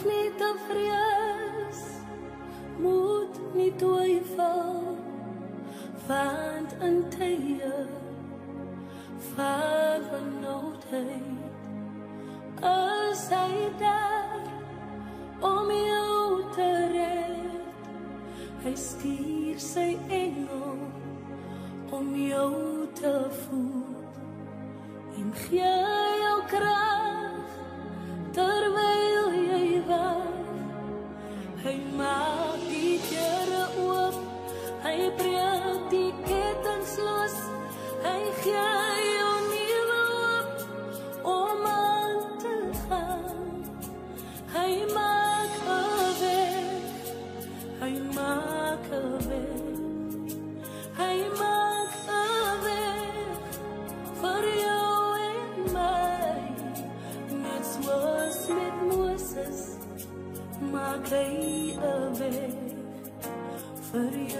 hoef nie te vrees, moet nie twyfel, want in tye van benoudheid is hy daar om jou te red. Hy stuur sy engel om jou te voed en gee jou krag terwyl. Hy maak die deure oop, hy breek die kettinge los, hy gee jou nuwe hoop om aan te gaan. Hy maak 'n weg, hy maak 'n weg, hy maak 'n weg vir jou en my. Net soos met Moses, maak hy 'n weg vir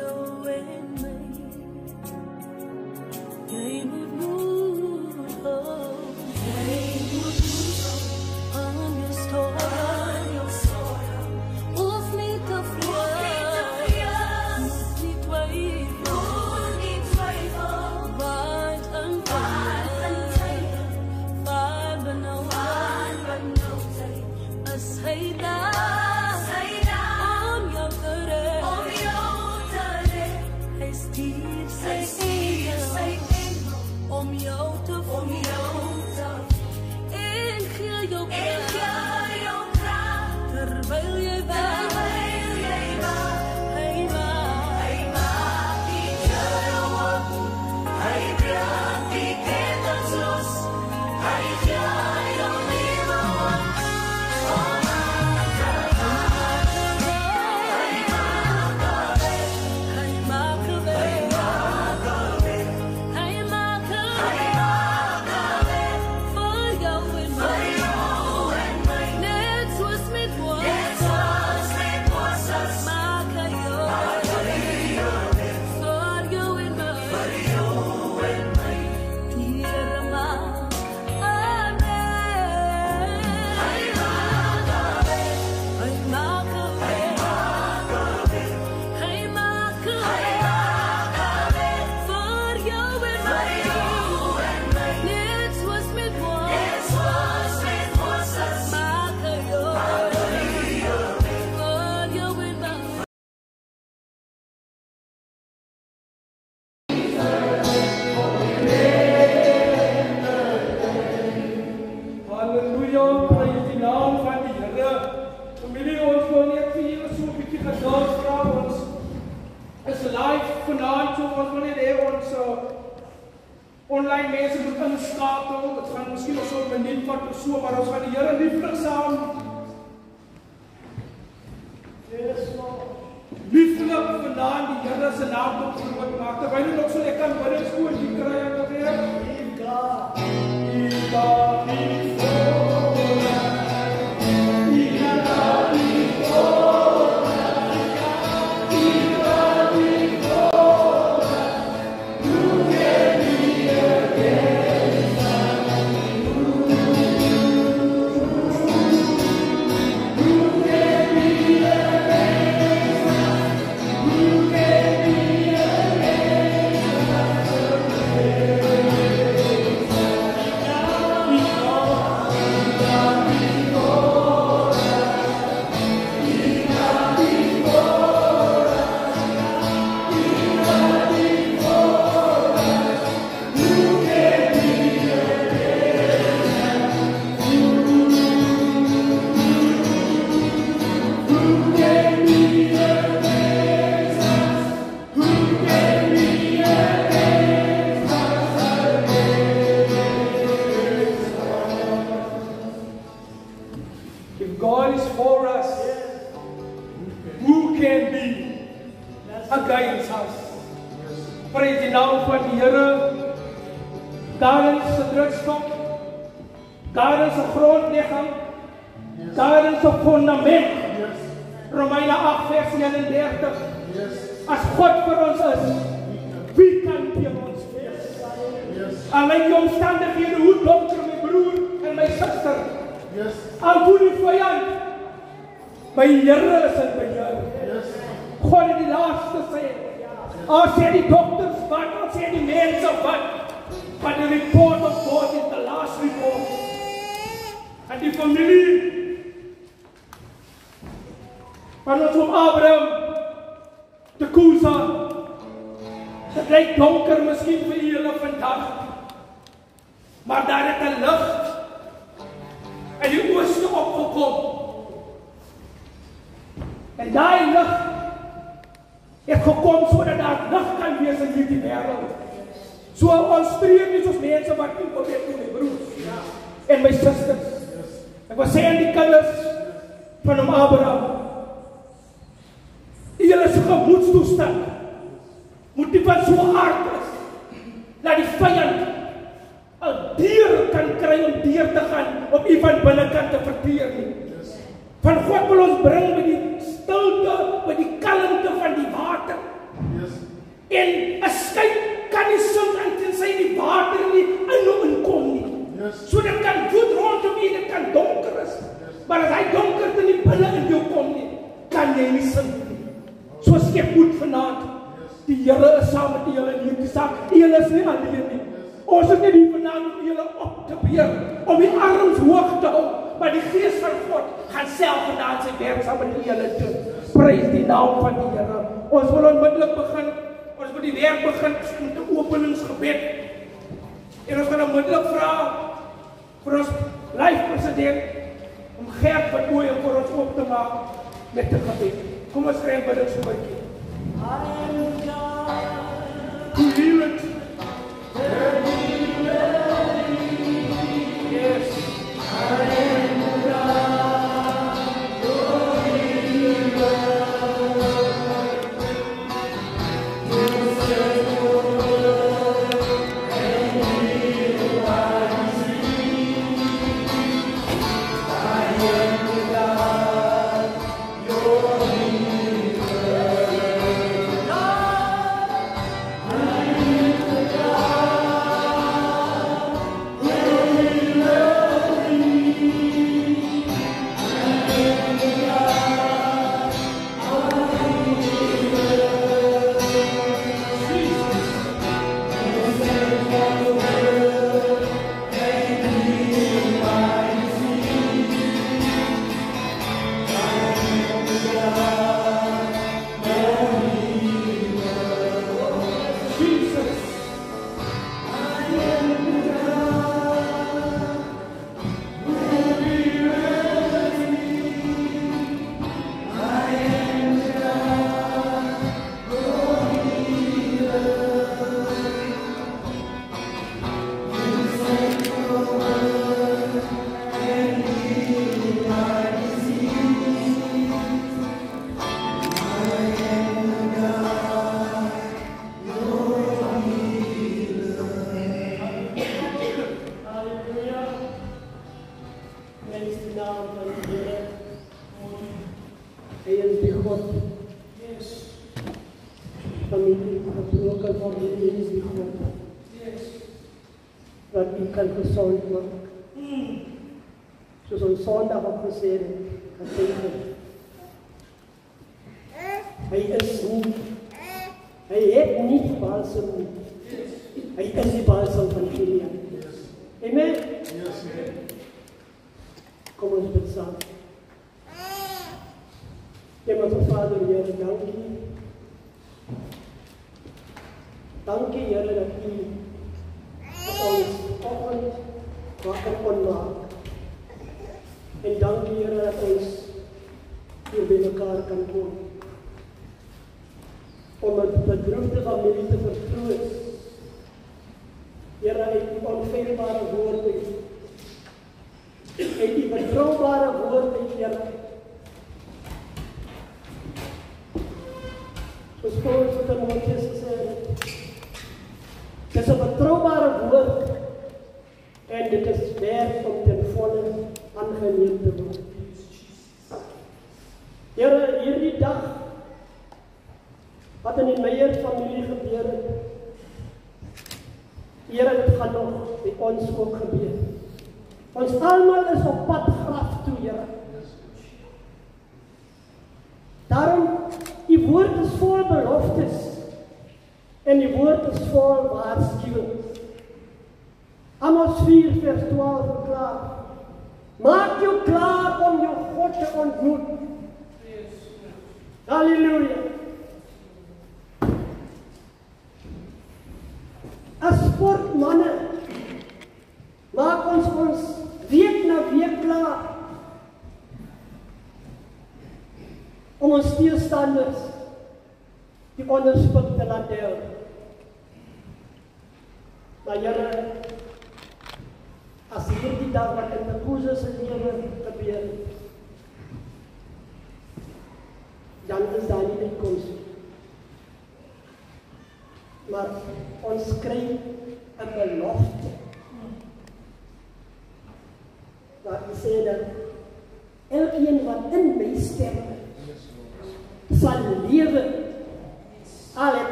Kom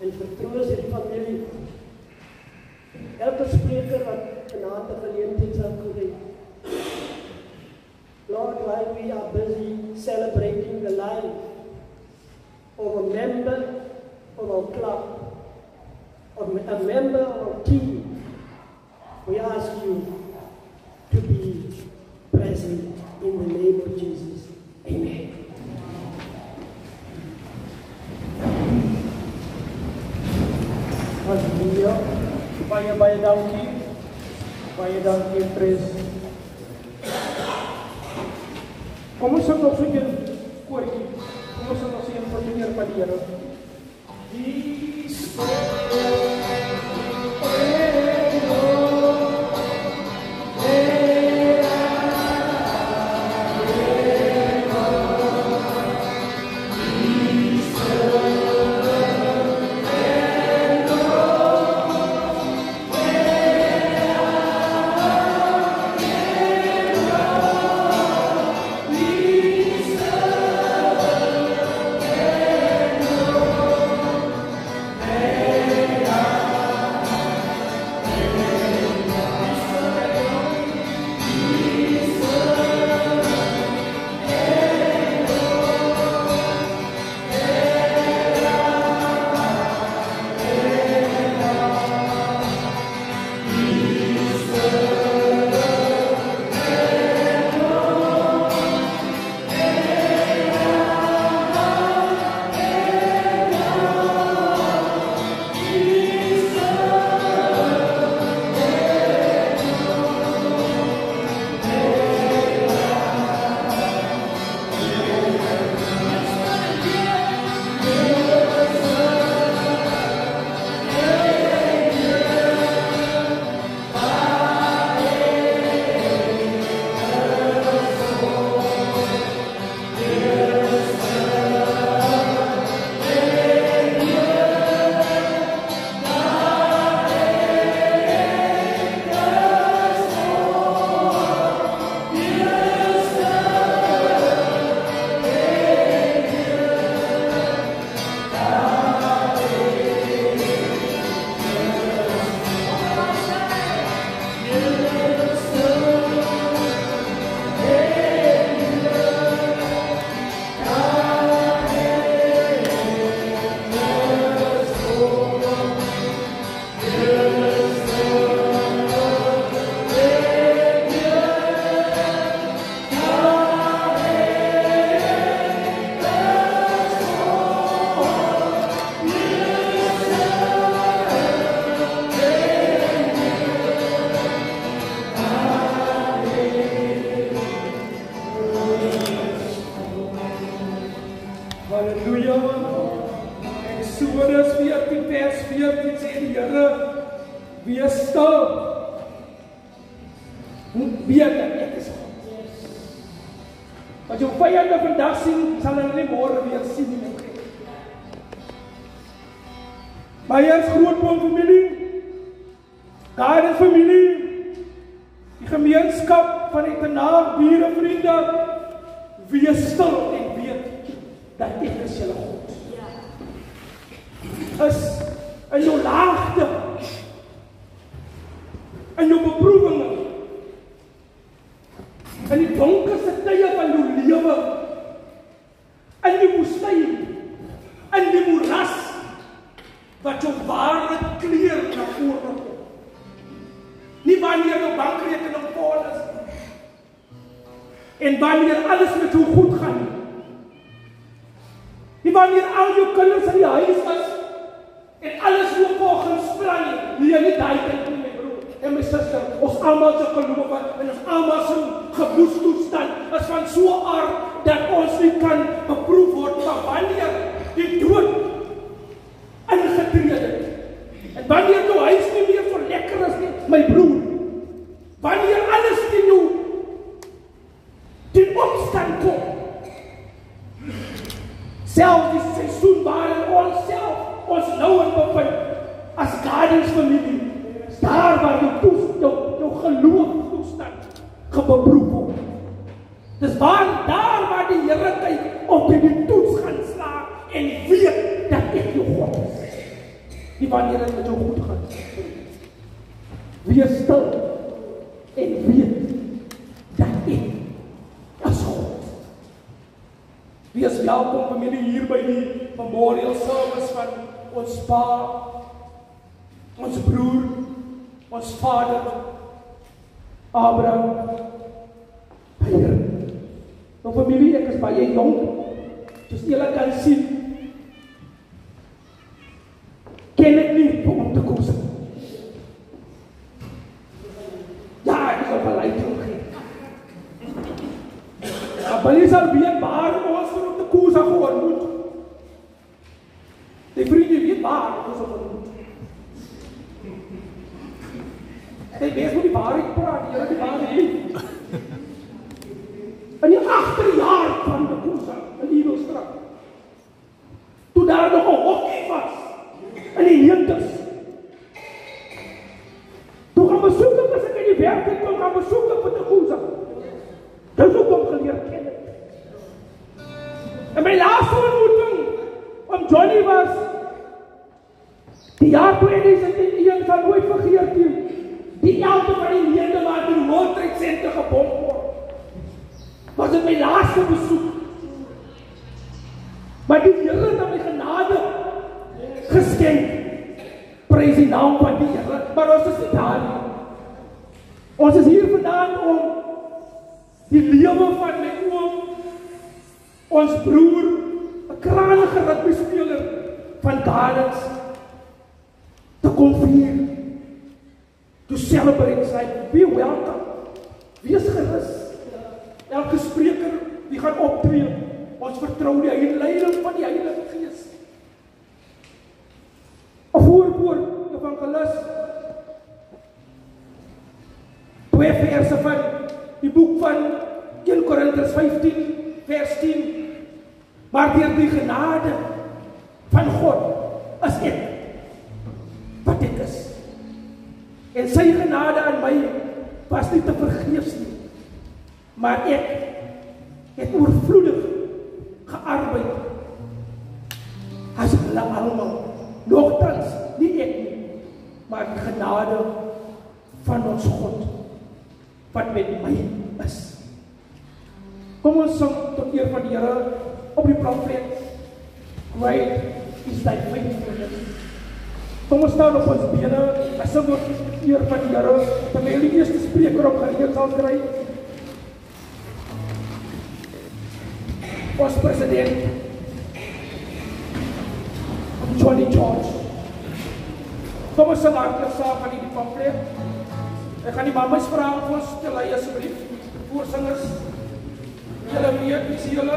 en vertroos hierdie familie. Elke spreker wat geleentheid sal kry. Lord, while we are busy celebrating the life of a member of our club, of a member of our team, we ask you to be present in the name of Jesus. Baie baie dankie. Baie dankie Pres. Kom ons sing nog so 'n koortjie. Kom ons sing nog so 'n vir meneer van die Here. Halleluja. gemeenskap van die penaar bure vriende wees stil en weet dat ek is julle God. Ja. Is in jou laagte in jou beproewinge in die donkerste tye van jou lewe in die woestyn in die moeras wat jou ware kleur na vore kom bankrekening vol is. En wanneer alles met jou goed gaan. Nie wanneer al jou kinders in die huis is en alles loop volgens plan nie. Nie daai tyd nie, my broer. En my suster, ons almal se geloof en ons almal se gemoedstoestand is van so 'n aard dat ons nie kan beproef word van wanneer die dood ingetree het. En wanneer jou huis nie meer so lekker is nie, my broer. Wanneer alles teen jou teen opstand kom. Selfs die seisoen waarin ons self ons nou in bevind as gardens familie. Daar waar jou toes, jou, jou geloof toestand gebeproef word. Dis waar daar waar die Here kyk of jy die toets gaan slaag en weet dat ek jou God is. Nie wanneer dit met jou goed gaan. Wees stil en weet dat ek as God. Wees welkom familie hier by die memorial service van ons pa, ons broer, ons vader Abraham. Heer. Nou familie, ek is baie jonk. Soos julle kan sien, ken ek nie hoe om te koes. Ja, ek is op 'n lyn gegee. Maar jy sal weet waar ons om te koes gaan ontmoet. Die vriende weet waar ons op ontmoet. Hy weet hoe die waarheid praat, jy weet die waarheid nie. In die agterjaar van die koes in die Edelstraat. Toe daar nog 'n hokkie was in die leenters. Toe gaan besoek ek as ek in die werk het, kom gaan besoek ek met die koes. Dis ook om geleer ken. En my laaste ontmoeting om Johnny was die jaar 2001 sal nooit vergeet nie. Die elke van die leende waar die World Trade Center gebom word. Was dit my laaste besoek. Maar die Here het my genade geskenk. Prys die naam van die Here. Maar ons is nie daar nie. Ons is hier vandaan om die lewe van my oom ons broer 'n krangige rugby speler van Gardens te kom vier to celebrate sy be welcome wees gerus elke spreker wie gaan optree ons vertrou die heilige leiding van die Heilige Gees 'n voorwoord evangelis. Twee verse van die boek van 1 Korintiërs 15 vers 10 maar deur die genade van God is ek wat ek is. En sy genade aan my was nie te vergeefs nie maar ek het oorvloedig gearbeid as hulle almal nogtans nie ek nie maar die genade van ons God wat met my is Kom ons sing tot eer van die Here op die pamflet. Great is thy faithfulness. Kom ons staan op ons bene. Ons sing tot eer van die Here. Terwyl die eerste spreker op gereed sal kry. Ons president Johnny George. Kom ons sing hartlik saam van die pamflet. Ek gaan die mammas vra om ons te lei asseblief. Voorsingers Julle weet wie julle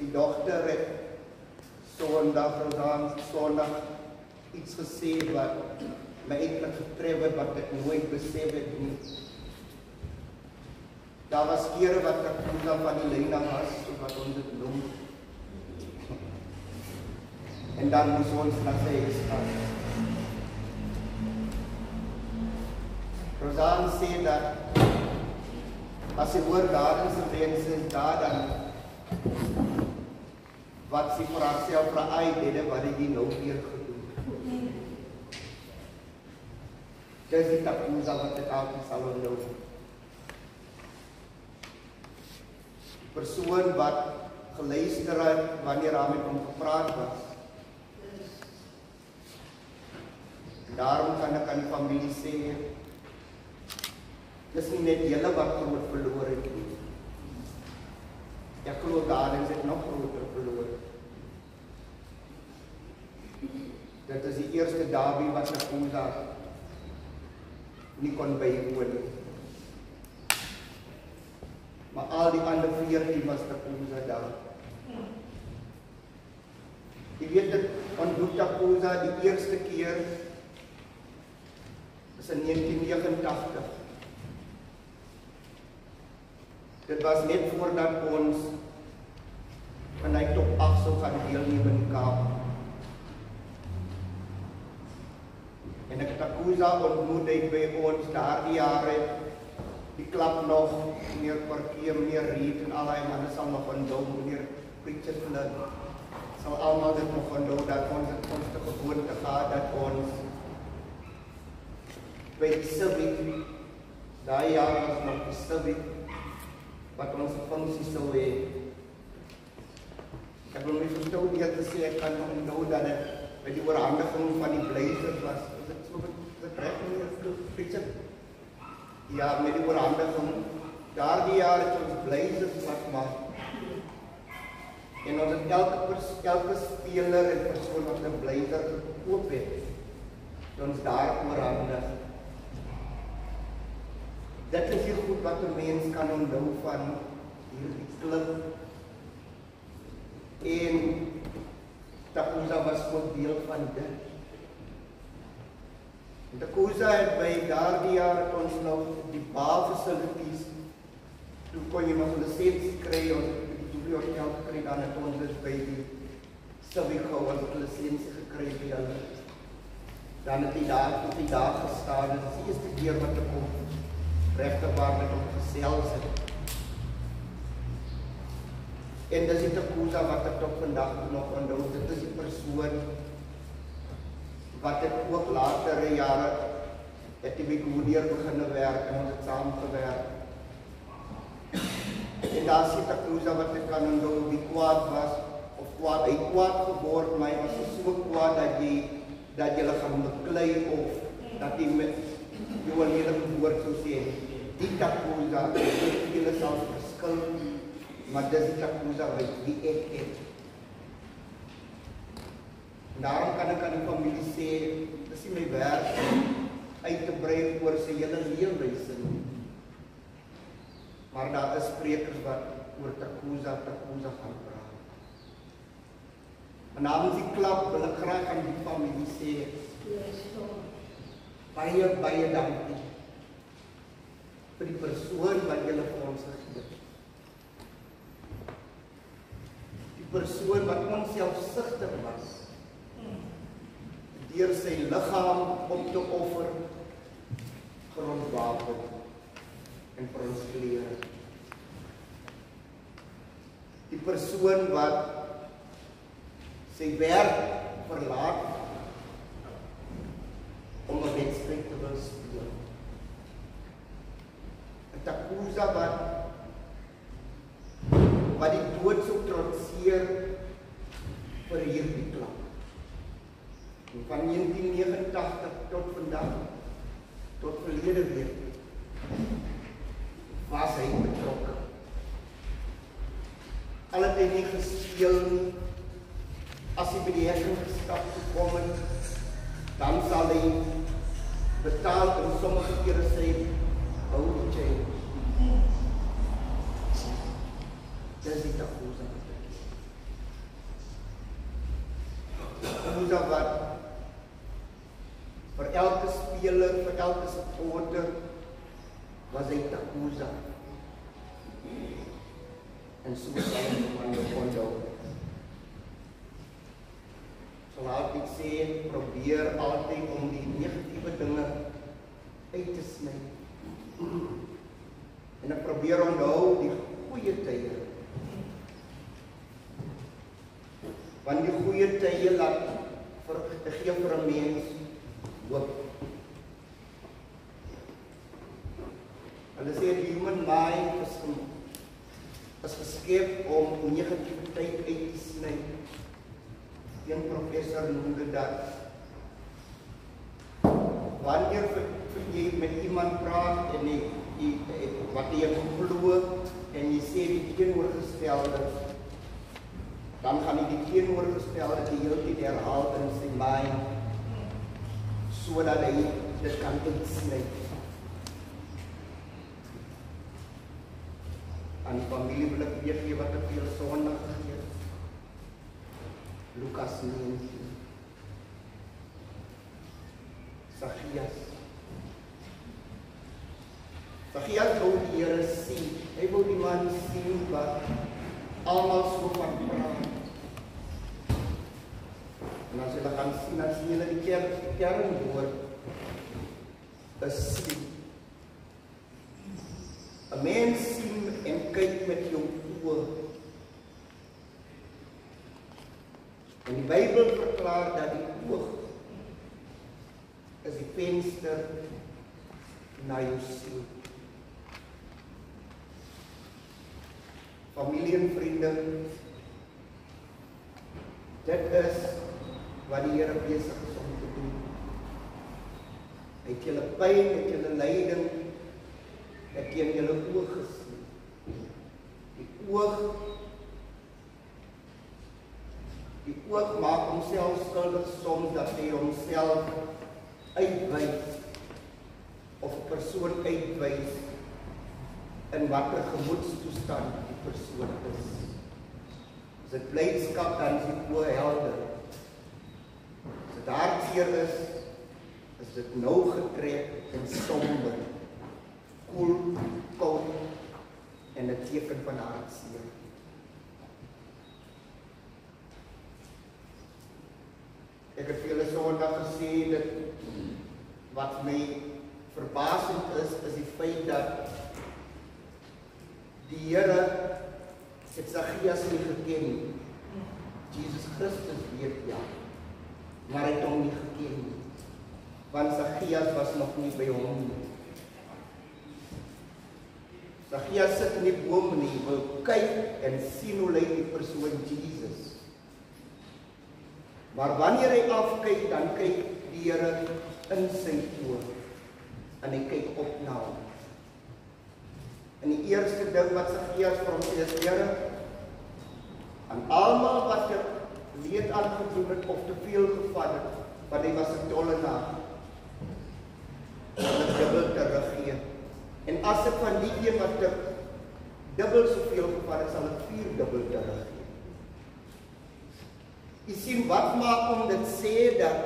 Sy dogter het Sondag Rodan Sondag iets gesê wat my eintlik getref het wat ek nooit besef het nie. Daar was kere wat ek voel van die lyn af was, so wat ons dit noem. En dan moes ons na sy huis gaan. Rosan sê dat as sy hoor daar is 'n mens daar dan wat sy vir haarself vra ai dit wat het jy nou weer gedoen. Dis die tapuza wat ek altyd sal onthou. persoon wat geluister het wanneer hy met hom gepraat was. Daarom kan ek aan die familie sê dis nie net julle wat groot verloor het nie. Ek glo daarin is nog groter verloor. Dit is die eerste derby wat ek daar nie kon bywoon nie. Maar al die ander 14 was te Kuza daar. Jy weet dit ontmoet Takuza die eerste keer is in 1989. Dit was net voordat ons van hy top 8 sou gaan deelneem in die Kaap. En ek Takuza ontmoet hy by ons daardie jare die klap nog meneer Parkeer, meneer Reed en al daai manne sal nog onthou meneer Pieter Flynn. Sal almal dit nog onthou dat ons dit ons te gewoonte gehad dat ons by die civic daai jaar was nog die civic wat ons funksie sou hê. Ek wil net verstou te sê ek kan onthou dat dit by die oorhandiging van die blazers was. Meneer Pieter Ja, met die oorhandiging daardie jaar het ons blazers wat maak. En ons het elke elke speler en persoon wat 'n blazer gekoop het, ons daar oorhandig. Dit is die goed wat 'n mens kan onthou van hierdie klip. En Takuza was ook deel van dit. En Takuza het by daardie jaar het ons nou die bar facilities toe kon jy 'n lisensie kry of die biblioteek kry dan het ons dit by die civic hall 'n lisensie gekry by hulle. Dan het hy daar op die dag gestaan en die eerste keer wat ek kom regtig waar met hom gesels het. En dis die Takuza wat ek tot vandag nog onthou. Dit is die persoon wat ek ook latere jare het ek met Goedier begin werk en ons het saam gewerk. En daar sit ek Takuza wat ek kan onthou wie kwaad was of kwaad hy kwaad geword, hy was so kwaad dat jy dat jy gaan beklei of dat jy met jy nie 'n woord sou sê die Takuza het julle sal verskil maar dis die Takuza wat wie ek het en daarom kan ek aan die familie sê dis nie my werk uit te brei oor sy hele leefwyse nie. Maar daar is sprekers wat oor Takuza Takuza gaan praat. En namens die klap wil ek graag aan die familie sê baie baie dankie vir die persoon wat julle vir ons gegee het. Die persoon wat onselfsugtig was deur sy liggaam om te offer vir ons wapen en vir ons klere. Die persoon wat sy werk verlaat om 'n wedstryd te wil speel. 'n takuza wat wat die dood sou trotseer vir hierdie klap. En van 1989 tot vandag tot verlede week was hy betrokke. Al het hy nie gespeel nie, as hy by die hekking gestap gekom het, dan sal hy betaal en sommige kere sê, hou die change. Dis die takoesa. Takoesa wat vir elke speler, vir elke supporter was hy takoesa. En so sal hy van die onthou. So laat ek sê, probeer altyd om die negatiewe dinge uit te sny. En ek probeer onthou die goeie tye. Want die goeie tye laat vir gee vir 'n mens hoop. Hulle sê die human mind is is geskep om negativiteit uit te sny. Een professor noem dit dat wanneer vir, jy met iemand praat en jy, jy, jy wat jy glo en jy sê die teenoorgestelde dan gaan jy die teenoorgestelde die hele tyd herhaal in sy mind sodat hy dit kan uitsny. aan die familie wil ek weer gee wat ek vir julle Sondag gegee het. Lukas 19. Sagias. Sagias wou die Here sien. Hy wou die man sien wat almal so En as jy gaan sien, dan sien jy die kerk, kernwoord is sien. 'n Mens sien en kyk met jou oë. En die Bybel verklaar dat die oog is die venster na jou siel. Familie en vriende, dit is wat die Here besig is om te doen. Het julle pyn, het julle lyding, het teen julle oog gesien. Die oog Die oog maak homself skuldig soms dat hy homself uitwys of 'n persoon uitwys in watter gemoedstoestand die persoon is. As dit blydskap dan is die oë helder. Dit hartseer is, is dit nou getrek en somber. Koel, koud en 'n teken van hartseer. Ek het vir julle Sondag gesê dit wat my verbasend is is die feit dat die Here Saggeus nie geken nie. Jesus Christus weet ja. Maar hy het hom nie geken nie. Want Saggeus was nog nie by hom nie. Saggeus sit in die boom en hy wil kyk en sien hoe lyk die persoon Jesus. Maar wanneer hy afkyk, dan kyk die Here in sy oë en hy kyk op na hom. En die eerste ding wat Saggeus vir hom sê is Here, aan almal wat jy leed aangedoen het of te veel gevat het, want hy was 'n tollenaar. Dit dubbel teruggee. En as ek van die een wat ek dubbel soveel gevat het, sal ek vier dubbel teruggee. Jy sien wat maak om dit sê dat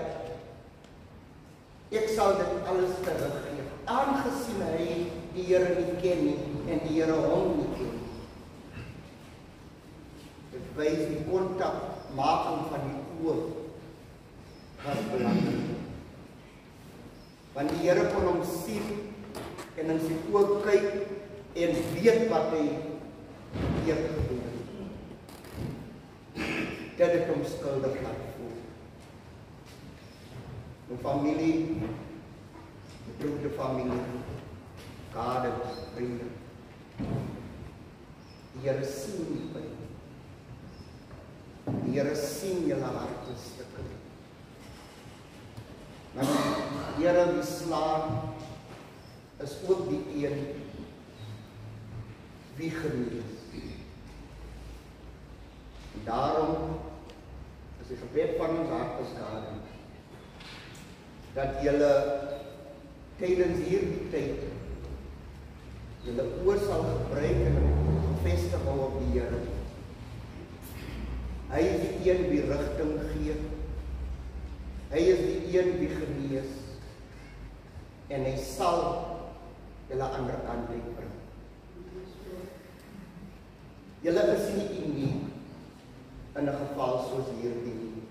ek sal dit alles teruggee. Aangesien hy die Here nie ken nie en die Here hom nie ken. Dit wys die kontak making van die oog was belangrik. Want die Here kon hom sien en in sy oë kyk en weet wat hy hier gedoen het dit hom skuldig laat voel. My familie, die broede familie. Gades, vriende. Die Here sien die pyn. Die Here sien julle harte stikkel. Maar die Here wie slaan is ook die een wie genees. En daarom is die gebed van ons hart is daar dat julle tydens hierdie tyd julle oor sal gebruik en gefestig hou op die Here. Hy is die een wie rigting gee. Hy is die een wie genees. En hy sal julle ander kant bring. Julle is nie uniek in 'n geval soos hierdie.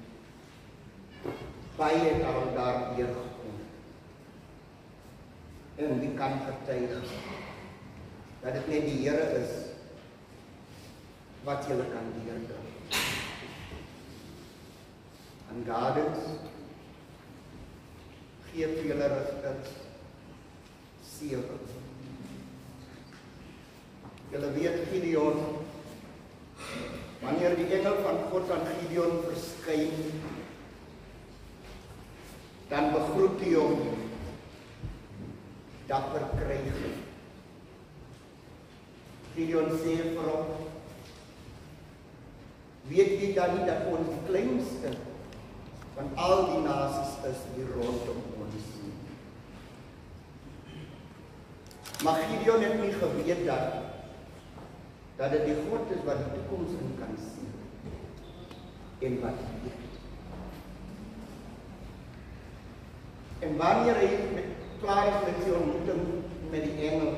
Baie het al daar weer gekom. En wie kan getuig dat dit net die Here is wat julle kan leerdra. En gardens gee vir julle rigtings sewe. Julle weet Gideon wanneer die engel van God aan Gideon verskyn dan begroet hy hom dapper kryger. Gideon sê vir hom weet jy dan nie dat ons kleinste van al die nasies is hier rondom ons. Maar Gideon het nie geweet dat dat dit die God is wat die toekoms in kan sien. En wat weet. En wanneer hy met klaar is met sy ontmoeting met die engel,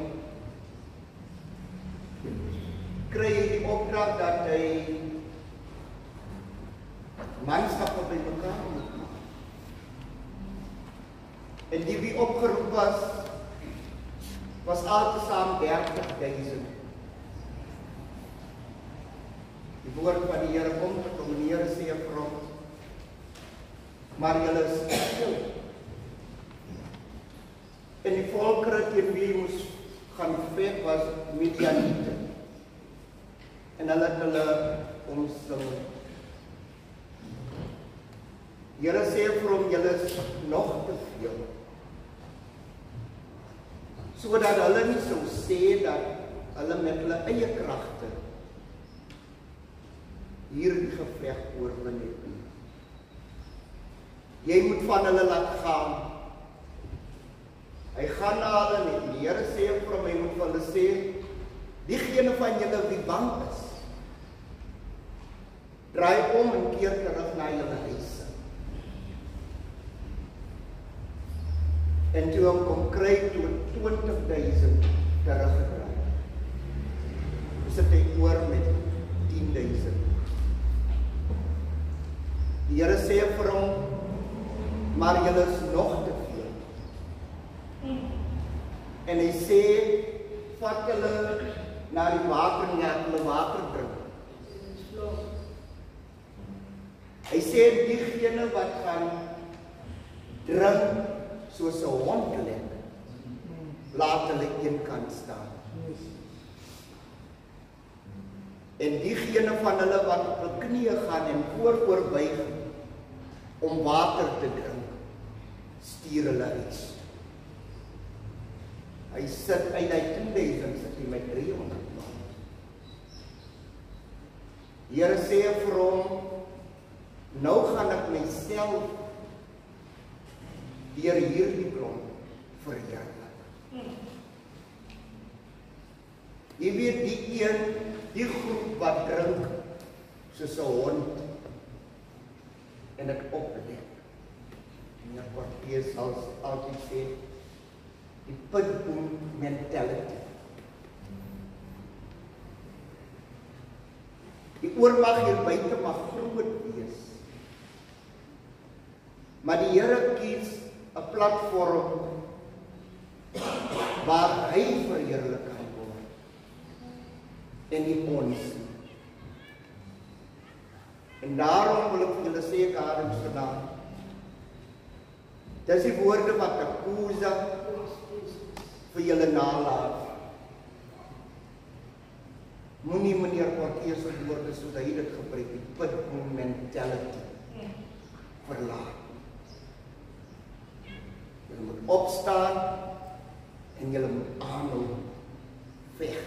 kry hy die opdrag dat hy manskappe bymekaar moet maak. Wie opgeroep was was altesaam 30000. Die woord van die Here kom tot hom neer sê vir hom: Maar julle is stil. En die volkere teen wie moes gaan veg was Midianiete. En hulle het hulle omsing. Here sê vir hom: Julle is nog te veel. Sodat hulle nie sou sê dat hulle met hulle eie kragte hierdie geveg oorwin het nie. Jy moet van hulle laat gaan. Hy gaan na hulle en die Here sê vir hom hy moet vir hulle sê diegene van julle wie bang is draai om en keer terug na julle huise. En toe hom kom kry toe 20000 teruggedraai. Dis dit hy oor met 10000. Die Here sê vir hom maar julle is nog te veel. En hy sê vat hulle na die water en laat hulle water drink. Hy sê diegene wat gaan drink soos 'n hond lek, laat hulle een kant staan. En diegene van hulle wat op hul knieë gaan en vooroor buig om water te drink, stuur hulle uit. Hy sit uit hy 10000 sit hy met 300 man. Here sê vir hom nou gaan ek myself deur hierdie klomp verheerlik. Jy weet die een, die groep wat drink soos 'n hond en ek opdek. En ek word hier sal altyd sê die pitbull mentality. Die oormag hier buite mag groot wees. Maar die Here kies 'n platform waar hy verheerlik kan word. En nie ons nie. En daarom wil ek julle sê Karens vanaand. Dis die woorde wat Akusa vir julle nalaat. Moenie meneer Kortee se woorde soos hy dit gebruik het, pitbull mentality verlaat. Julle moet opstaan en julle moet aanhou veg.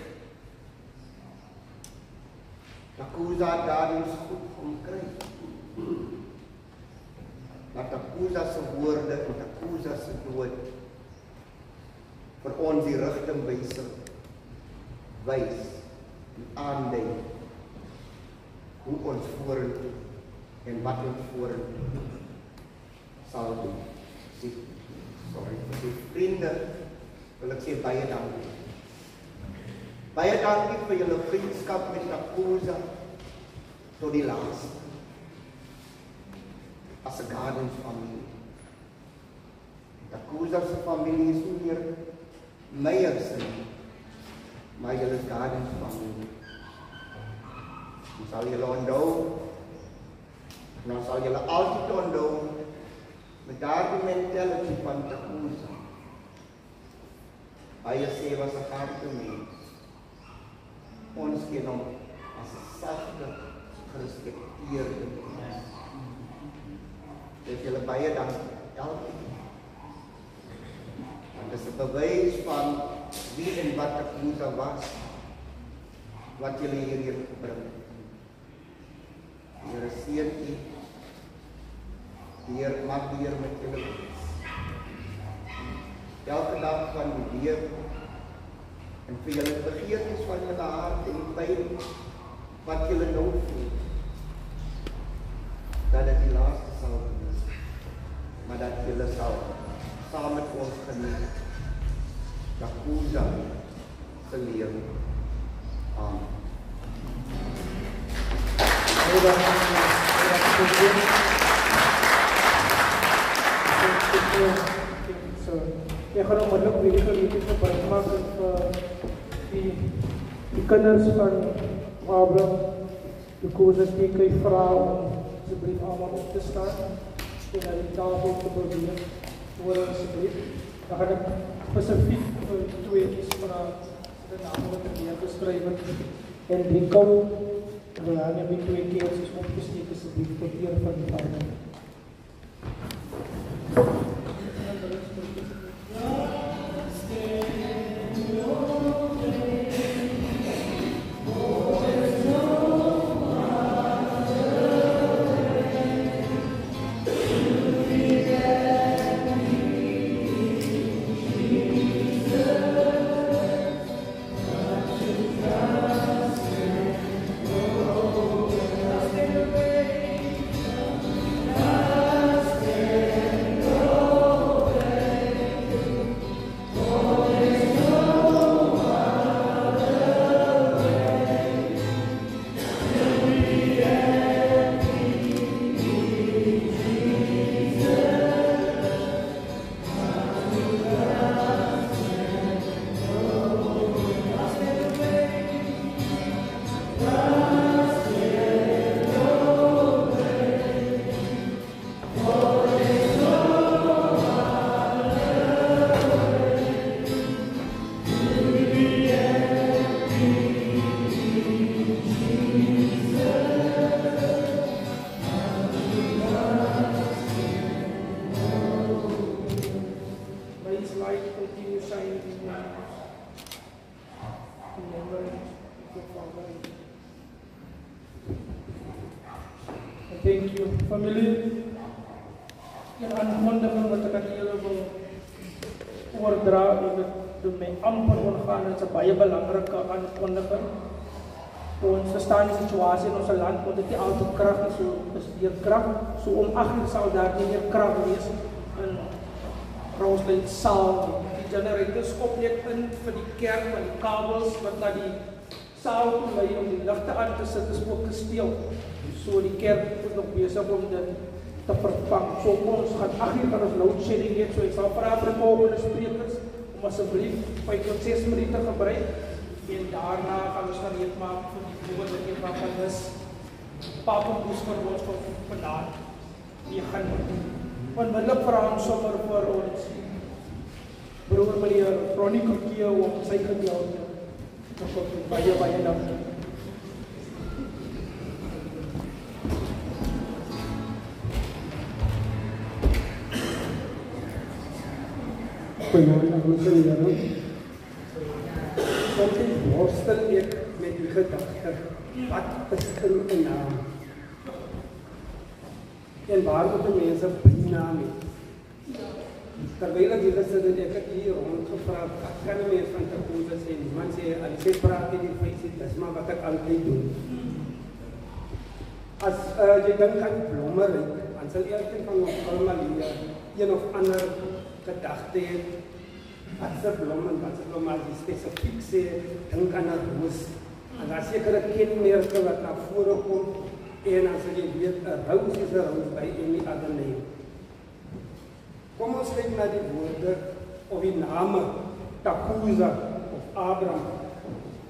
Takuza daarin goed om kry. Dat Takuza se woorde en Takuza se dood vir ons die rigting wys wys en aandui hoe ons vorentoe en wat ons vorentoe sal doen. Sê sorry, sê vriende, wil ek sê baie dankie. Baie dankie vir julle vriendskap met Takuza tot die laaste. As 'n gardens familie. Takuza se familie is nie meer Meyers nie. Maar julle is gardens familie. Ons sal julle onthou. Ons sal julle altyd onthou met daardie mentality van Takuza. Baie sê was 'n harte mens. Ons ken hom as 'n sagte, gerespekteerde mens. Dit julle baie dankie. Elke want dit is 'n bewys van wie en wat Takuza was wat julle hier gebring het. Here seën u. Heer mag die Heer met julle wees. Elke dag van die lewe en vir julle begeertes van julle hart en die pyn wat julle nou voel. Dat dit die laaste sal wees. Maar dat julle sal saam met ons geniet. Dat Kuza se lewe. Amen. Baie dankie. So, ek gaan hom onmiddellik weer geleer vir Britmaak en vir die die kinders van Abraham. Die koers is nie kry vra om asseblief almal op te staan en dan die tafel te probeer. Voor asseblief. Dan gaan ek spesifiek vir twee kies vra die name wat ek hier beskryf het en die kom Ja, net met twee keer is opgesteek asseblief tot eer van die Vader. May Thank you, family. Yang aankondiging wat ek aan julle wil oordra, en dit my amper ongaan, dit is 'n baie belangrike aankondiging. Ons verstaan die situasie in ons land, want dit is nie altyd krag so is deur krag. So om 8 uur sal daar nie meer krag wees in Roosland saal. Die generators skop net in vir die kerk van die kabels wat na die saal toe lei om die ligte aan te sit is ook gesteel. So die kerk is nog besig om dit te vervang. So ons gaan 8 uur kan ons load shedding hê. So ek sal vra vir die volgende sprekers om asseblief 5 tot 6 minute gebruik en daarna gaan ons gaan eet maak vir die en wat van is papa moes vir ons van vandaan. Die gaan onmiddellik vra ons sommer vir ons broer meneer Ronnie Krokie op sy gedeelte. Ons het baie baie dankie. Goeiemôre dames en here. Soms worstel ek met die gedagte wat is in 'n naam? En waar moet die mense bynaam hê? Terwyl ek hier gesit het, ek het hier rondgevra, wat kan 'n mens van Takuza sê? Niemand sê, al sê praat die feite, dis maar wat ek altyd doen. As uh, jy dink aan blommery, dan sal elkeen van ons almal hier een of ander gedagte hê. Wat se blomme, wat se blomme as jy spesifiek sê, dink aan 'n roos. En daar sekere kenmerke wat na vore kom en as jy weet 'n roos is 'n roos by any other name. Kom ons kyk na die woorde of die name Takuza of Abraham.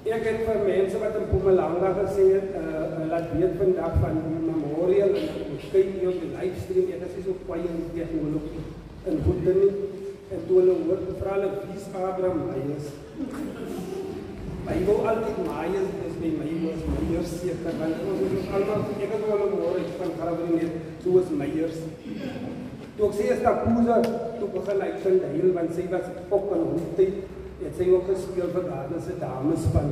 Ek het vir mense wat in Mpumalanga gesê het, uh, laat weet vandag van die memorial en ons kyk hier op die livestream. Ek is nie so kwaai in die tegnologie in goede nie. En toe hulle hoor, vra hulle wie is Abraham Myers? Jy wou altyd Myers, dis my Myers, Myers seker, want ons is allemaal, ek het wel hoor, ek van Carabin net, toe is Myers. Toe ek sê is Takuza, toe begin ek vind heel, want sy was ook in hoofdtijd, het sy ook gespeel vir Gardnerse damespan.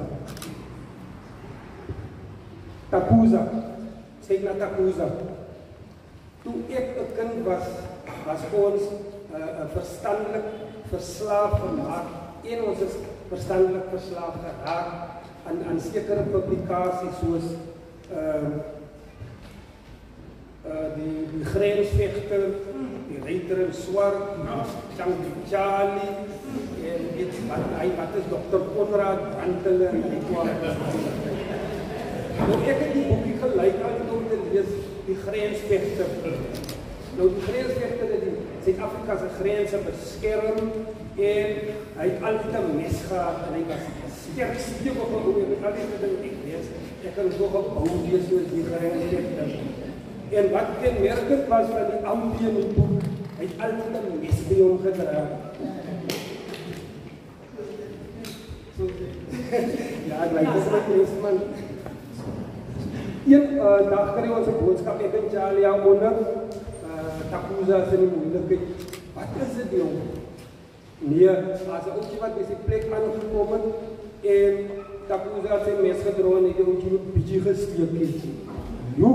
Takuza, sê na Takuza. Toe ek 'n kind was, was ons uh, uh, verstandelik verslaaf gemaak. En ons is verstandelik verslaaf geraak aan aan sekere publikasies soos ehm uh, uh, die die grensvegter, die ryter in swart, Changi Charlie en dit wat hy wat is Dr. Konrad Brandele en die kwart. Nou ek het die boekie gelyk aan om te lees die grensvegter. Nou die grensvegter het die Suid-Afrika se grense beskerm en hy het altyd 'n mes gehad en hy was sterk stewig op hoe hy al die dinge ek weet. Ek kan so gebou wees soos die grensvegter. En wat kenmerkend was van die ambie die boek, hy het altyd 'n mes by hom gedra. So, ja, ek lyk as 'n mesman. Een uh, dag kry ons 'n boodskap ek en Charlie aan onder uh, Takuza se nie moeilikheid. Wat is dit jong? Nee, as 'n ouetjie wat by sy plek aangekom het en Takuza se mes gedra en die ouetjie het bietjie gesteek het. Jo,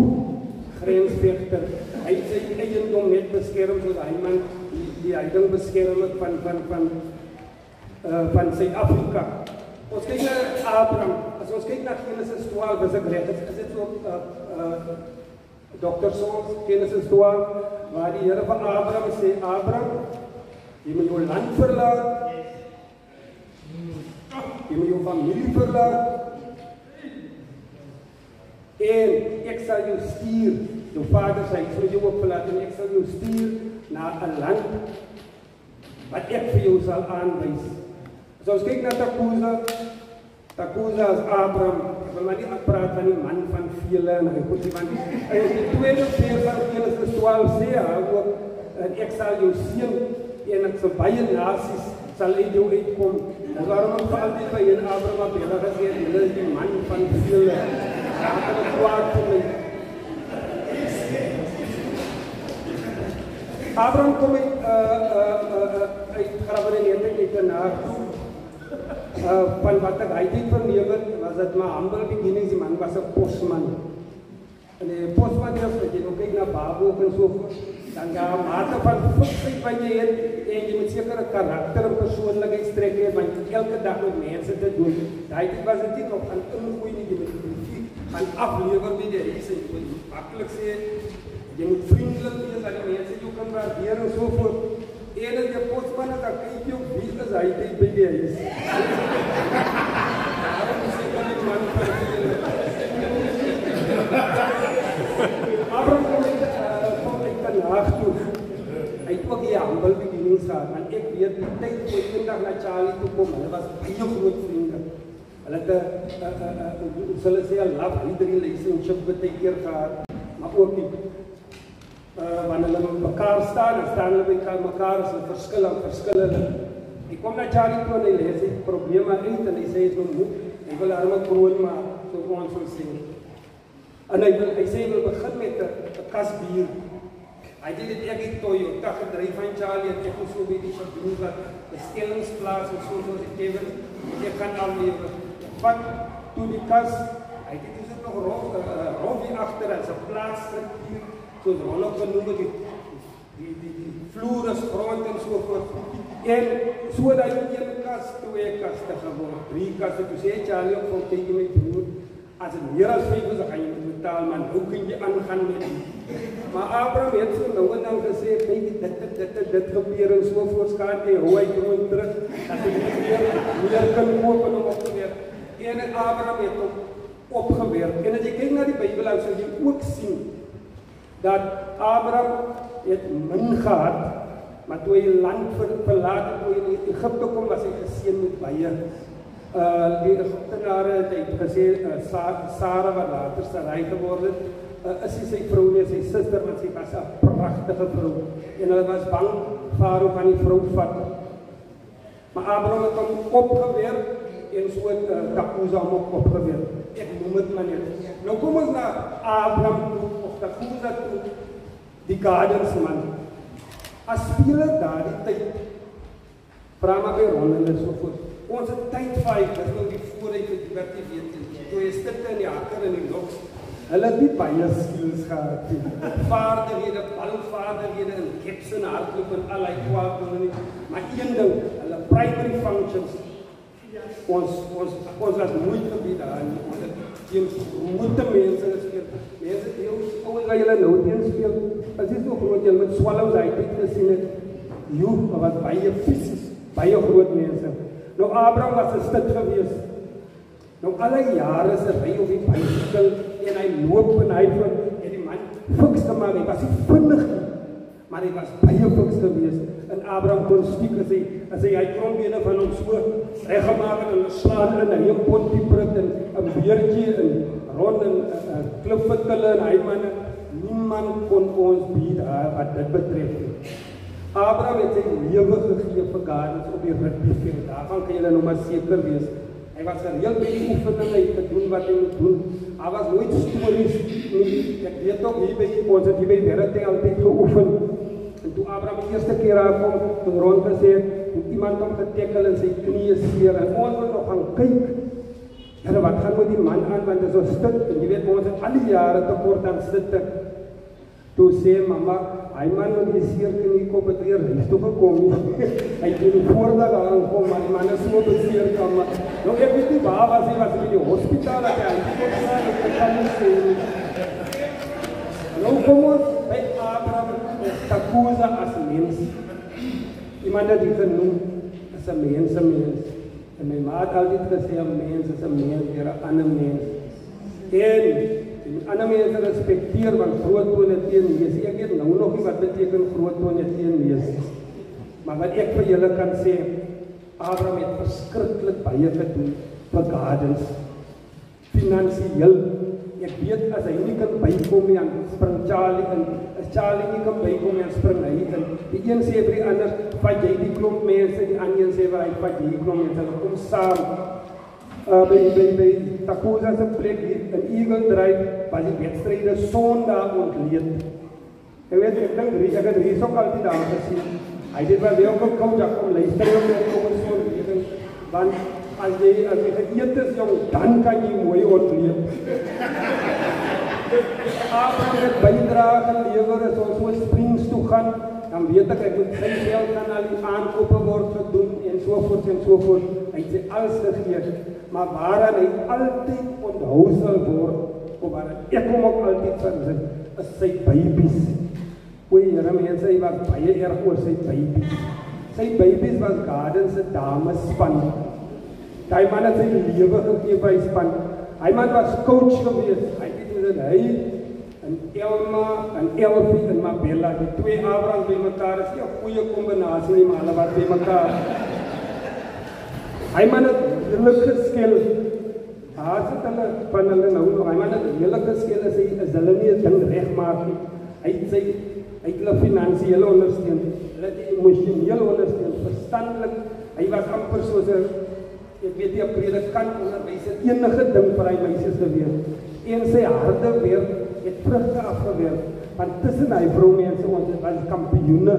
grensvegter. Hy het sy eiendom net beskerm sodat hy man die, die eiendom beskerm het van van van uh, van Suid-Afrika. Ons kyk na Abraham. As ons kyk na Genesis 12, is ek reg. Is dit so uh uh Dr. Saul Genesis 12 waar die Here van Abraham sê Abraham, jy moet jou land verlaat. Jy moet jou familie verlaat. En ek sal jou stuur. Jou vader sê ek sal jou ook verlaat en ek sal jou stuur na 'n land wat ek vir jou sal aanwys. So ons kyk na Takuza. Takuza is Abraham. Ek wil maar nie praat van die man van vele en hy goed iemand. Hy is die tweede vers van Genesis 12 sê hy ook en ek sal jou seën en ek sal baie nasies sal uit jou uitkom. En daarom het al die by in Abraham op hulle gesê hulle is die man van vele. Raak hulle kwaad vir my. Abraham kom uit uh uh uh uit Gravenete uit na toe. Van wat ek hy het verneem het, was dit maar humble beginnings, die man was 'n posman. En die posman het gesê moet kyk na Babu en so voort. Dan gaan mate van fiksheid wat jy het en jy moet sekere karakter en persoonlikheidstrekke hê want elke dag met mense te doen. Daai tyd was dit nog aan ingooi nie, jy moet aan aflewer met die reis en jy moet maklik sê jy moet vriendelik wees aan die mense jy kan waardeer en so voort. En as jy posman het, dan kyk jy op wie is hy dit by die huis. Daarom is ek aan die man van Abraham kom uit van Haag toe. Hy het ook die humble bedienings gehad, want ek weet die tyd toe ek eendag na Charlie toe kom, hulle was baie groot vriende. Hulle het 'n hulle sê 'n love hydrie relationship baie keer gehad, maar ook nie uh, wanneer hulle met mekaar staan, dan staan hulle by mekaar as hulle verskil en verskil hulle. Ek kom na Charlie toe en hy sy probleme uit en hy sê hy nou moeg. Hy wil arme kroon maak so ons wil sien. En hy wil hy sê hy wil begin met 'n 'n kas bier. Hy het dit ek het Toyota gedryf van Charlie en ek moes so 'n bietjie gedoen wat die stellingsplaas en so so die Kevin ek kan al lewe. Wat toe die kas hy het dit is nog rof rof hier agter as 'n plaasstruktuur so Ronald genoem het die die die, die vloer is grond en so voort. En so dat jy een kas, twee kaste geword, drie kaste, toe sê Charlie op van kyk my broer, as dit meer as 5 is, dan gaan jy moet betaal, man, hoe kun jy aangaan met die? Maar Abraham het so nou en dan gesê, kyk dit dit dit dit, dit gebeur en so voorskaat jy hoe hy gewoon terug, dat hy weer meer kan koop en om op te weer. En Abraham het hom opgewerk. En as jy kyk na die Bybel, dan sal jy ook sien dat Abraham het min gehad, maar toe hy land ver, verlaat het, toe hy in Egypte kom, was hy geseën met baie. Uh die Egiptenare het hy gesê uh, Sa Sara wat later Sarai geword het, uh, is sy vrou nie, sy suster, want sy was 'n pragtige vrou. En hulle was bang Farao van die vrou vat. Maar Abraham het hom opgewerk en so het uh, Takuza hom ook opgewerk. Ek noem dit maar net. Nou kom ons na Abraham toe, Takuza toe, die gardens man. As speler daardie tyd, vra maar by Ron en so voort. Ons het tyd vir hy, dis nou die vooruit vir wat jy weet. Toe jy stitte in die hakker en die loks, hulle het nie baie skills gehad nie. Vaardighede, balvaardighede en kips en hardloop en al die kwaad doen nie. Maar een ding, hulle primary functions ons ons ons het nooit gebied daar nie. Ons het teen moet mense gespeel. Mense die ouens ouens wat julle nou teen speel, as jy so groot jy met swallows uit het gesien het. Jo, maar wat baie fisies, baie groot mense. Nou Abraham was 'n stit gewees. Nou alle jare se ry op die bicykel en hy loop en hy van en die man fiks gemaak. Hy was nie vinnig nie, maar hy was baie fiks gewees. En Abraham kon stiek as hy as hy hy krombene van hom so reggemaak en slaan in 'n heel pot die brug en 'n beertjie en rond en 'n klipverkille en hy manne niemand kon ons bied wat dit betref. Abraham het sy lewe gegee vir gardens op die rugbyveld. Daarvan kan julle nou maar seker wees. Hy was gereeld by die oefeninge om te doen wat hy moet doen. Hy was nooit stories nie. Ek weet ook hier by ons het hier by Werete altyd geoefen. En toe Abraham die eerste keer aankom, toe rond gesê, toe iemand hom getekkel in sy knieë seer en ons wil nog gaan kyk. Here, wat gaan met die man aan want dit is so en jy weet ons het al die jare tekort aan stitte. Toe sê mamma, hy man met die seer knie kop het weer huis toe gekom. hy het die voordag aankom, maar die man is so beseer kom. Nou ek weet nie waar was hy was in die hospitaal dat hy kon sê ek kan nie sê nie. Nou kom ons by Abraham Takuza as mens. Iemand het dit genoem as 'n mens, 'n mens. En my ma het altyd gesê 'n mens is 'n mens, 'n ander mens. En die ander mense respekteer want groot tone teen lees. Ek weet nou nog nie wat beteken groot tone teen lees. Maar wat ek vir julle kan sê, Abraham het verskriklik baie gedoen vir gardens. Finansiëel. Ek weet as hy nie kan bykom nie, dan spring Charlie in. As Charlie nie kan bykom nie, dan spring hy in. Die een sê vir die ander, "Vat jy die klomp mense?" Die ander sê vir hy, "Vat jy die klomp mense?" Hulle kom saam. Uh, by by by Takuza se plek hier in Eagle Drive was die wedstryde Sondag ontleed. Ek weet ek dink ek het Ries ook altyd daar gesien. Hy het wel weer op kom ja kom luister om net kom ons voor weet want as jy as jy geëet is jong dan kan jy mooi ontleed. Abraham het bydra gelewer as ons so springs toe gaan, dan weet ek ek moet sy geld aan al die aankope word gedoen en so voort en so voort. Hy het alles gegee, maar waaraan hy altyd onthou sal word, of waar ek hom ook altyd sal sê, is sy babies. O, Here mense, hy was baie erg oor sy babies. Sy babies was Garden se dames span. Daai man het sy lewe gegee vir span. Hy man was coach gewees. Hy het dit hy en Elma en Elfie en Mabella, die twee Abrahams by mekaar is 'n goeie kombinasie nie, maar hulle was by mekaar. Hy man het hulle geskil. Haar het hulle van hulle nou nog, hy man het geskil as hy is hulle nie 'n ding regmaak nie. Hy het sy hy het hulle finansiële ondersteun, hulle het emosioneel ondersteun, verstandelik Hy was amper soos 'n ek weet nie 'n predikant onderwys het enige ding vir hy meisies gewees. En sy harde werk het vrugte afgewerk. Want tussen hy vroumense ons was kampioene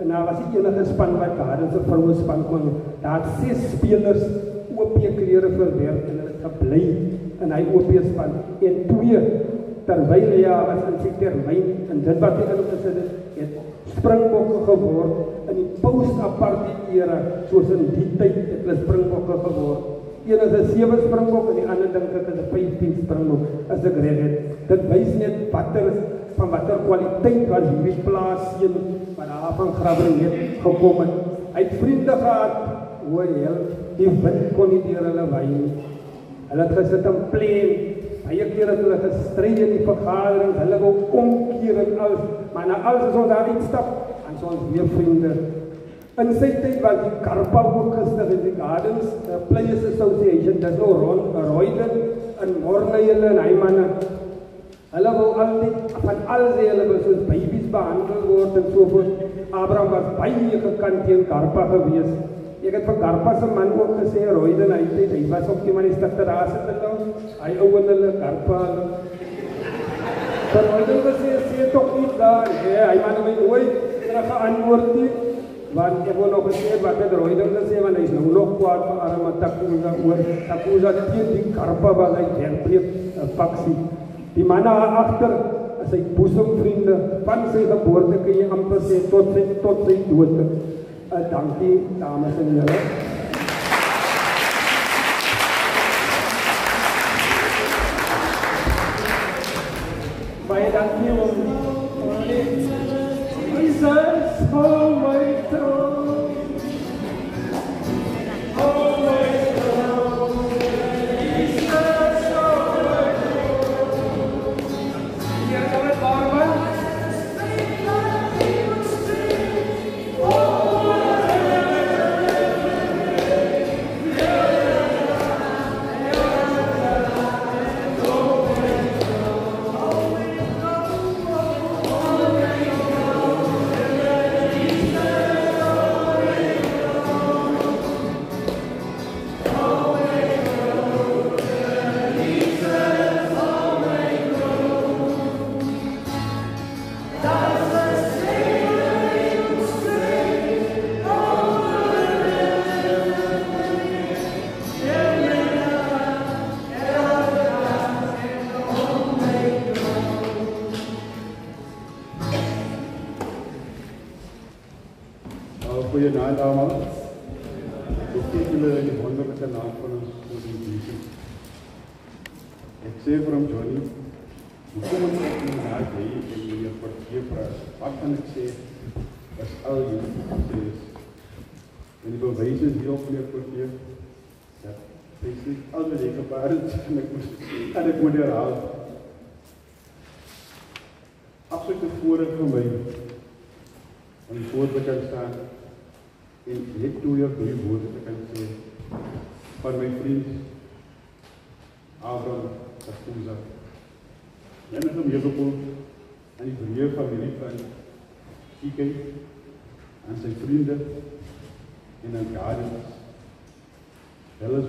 en daar was nie enige span wat daar is 'n vroue span kon. Daar het ses spelers OP klere verwerk en hulle gebly in hy OP span en twee terwyl hy was in sy termyn en dit wat hy ingesit het, het springbokke geword in die post-apartheid era soos in die tyd het hulle springbokke geword. Een is 'n sewe springbok en die ander dink ek is 'n 15 springbok as ek reg het. Dit wys net watter van watter kwaliteit was hierdie plaas seun wat daar van Grabreen gekom het. Hy het vriende gehad, jy, die wind kon nie deur hulle wy nie. Hulle het gesit en plan. Baie kere het hulle gestry in die vergaderings. Hulle wou omkeer en alles, maar na alles is ons daar uitstap en so ons weer vriende. In sy tyd was die Karpa ook gestig in die Gardens uh, Players Association. Dis nou Ron Royden en Morley en hy manne. Hulle wou altyd van alles hê hulle wou soos babies behandel word en so voort. Abraham was baie gekant teen Karpa gewees. Ek het vir Karpa se man ook gesê Royden hy sê hy was ook iemand die stigter daar sit en nou. Hy ou en hulle Karpa. Maar Royden gesê sê tog nie daar. Ja, hy man het nooit terug geantwoord nie. Want ek wil nog gesê wat het Royden gesê want hy is nou nog kwaad vir arme Takuza oor Takuza teen die Karpa wat hy werklik 'n faksie. Die manne agter as sy boesemvriende van sy geboorte kan jy amper sê tot sy tot sy dood. Uh, dankie dames en here. Baie dankie om Jesus, oh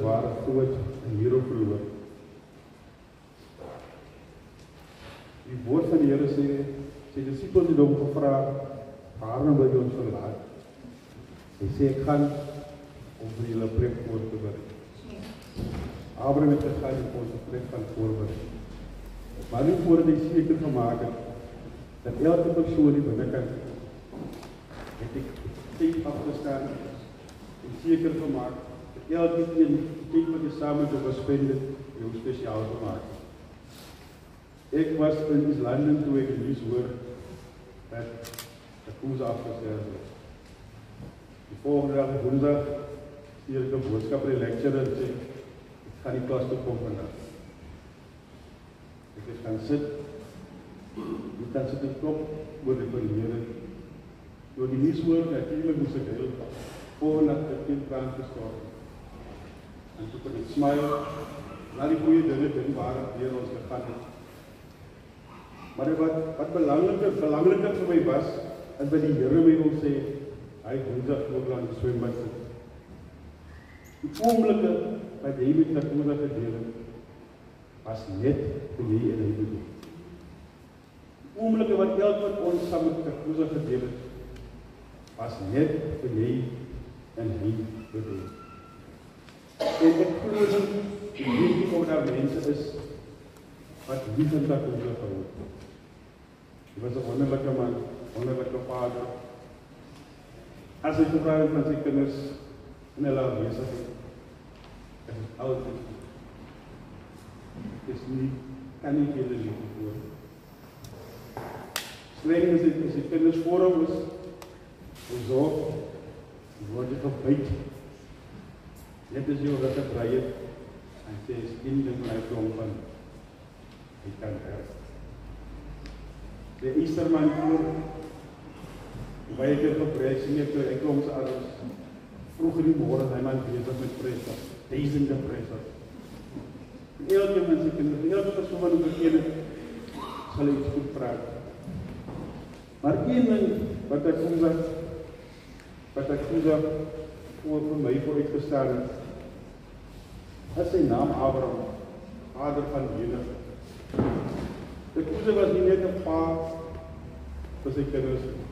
Waar groot en hierop verloor. Die woord van die Here sê, sy disippels het hom gevra, waarom wil jy ons verlaat? Hy sê, ek gaan om vir julle plek voor te bereid. Abraham het gegaan om ons 'n plek van voorbereid. Maar nie voordat hy seker gemaak het dat elke persoon die binnekant het ek tyd afgestaan en seker gemaak dat elke een tyd wat jy saam met hom gespendeer het, jou spesiaal gemaak het. Ek was in Islanden toe ek die nuus hoor dat die koers afgesterf het. Die volgende dag, woensdag, stuur ek 'n boodskap by die lecturer en sê ek gaan nie klas toe kom vandag. Ek het gaan sit. Ek kan sit en klop oor die verlede. Toe die nuus hoor, natuurlik moes ek heel volgende dag het kind brand gestort. En toe kon ek smile, na die goeie dinge ding waar deur ons gegaan het. Maar wat wat belangriker belangriker vir my was, is wat die Here my wil sê, hy woensdag ook langs die swembad. Die oomblikke wat jy met Takuza gedeel het, was net vir jy en hy bedoel. Die oomblikke wat elkeen ons saam met Takuza gedeel het, was net vir jy en hy bedoel. En ek glo dat hierdie ou daar mense is wat lief en Takuza gehou het. Hy was 'n wonderlike man, wonderlike vader. As hy gevra het van sy kinders en hulle afwesigheid, is dit altyd dis nie kan nie julle lief voor. Streng is dit as die kinders voor hom is, en so word dit gebyt. Net as jy wat gebreie het, en sê is in die my klomp van hy kan help. Die Easterman voor baie keer gepreek sien ek ek kom se ouers vroeg in die môre hy man besig met presse, duisende presse. Elke mens se kinders, elke persoon wat oor een sal iets goed praat. Maar een ding wat ek kom dat wat ek dat voor vir my voor uitgestel het. As sy naam Abraham, vader van Juda. Dit was nie net 'n pa vir sy kinders nie.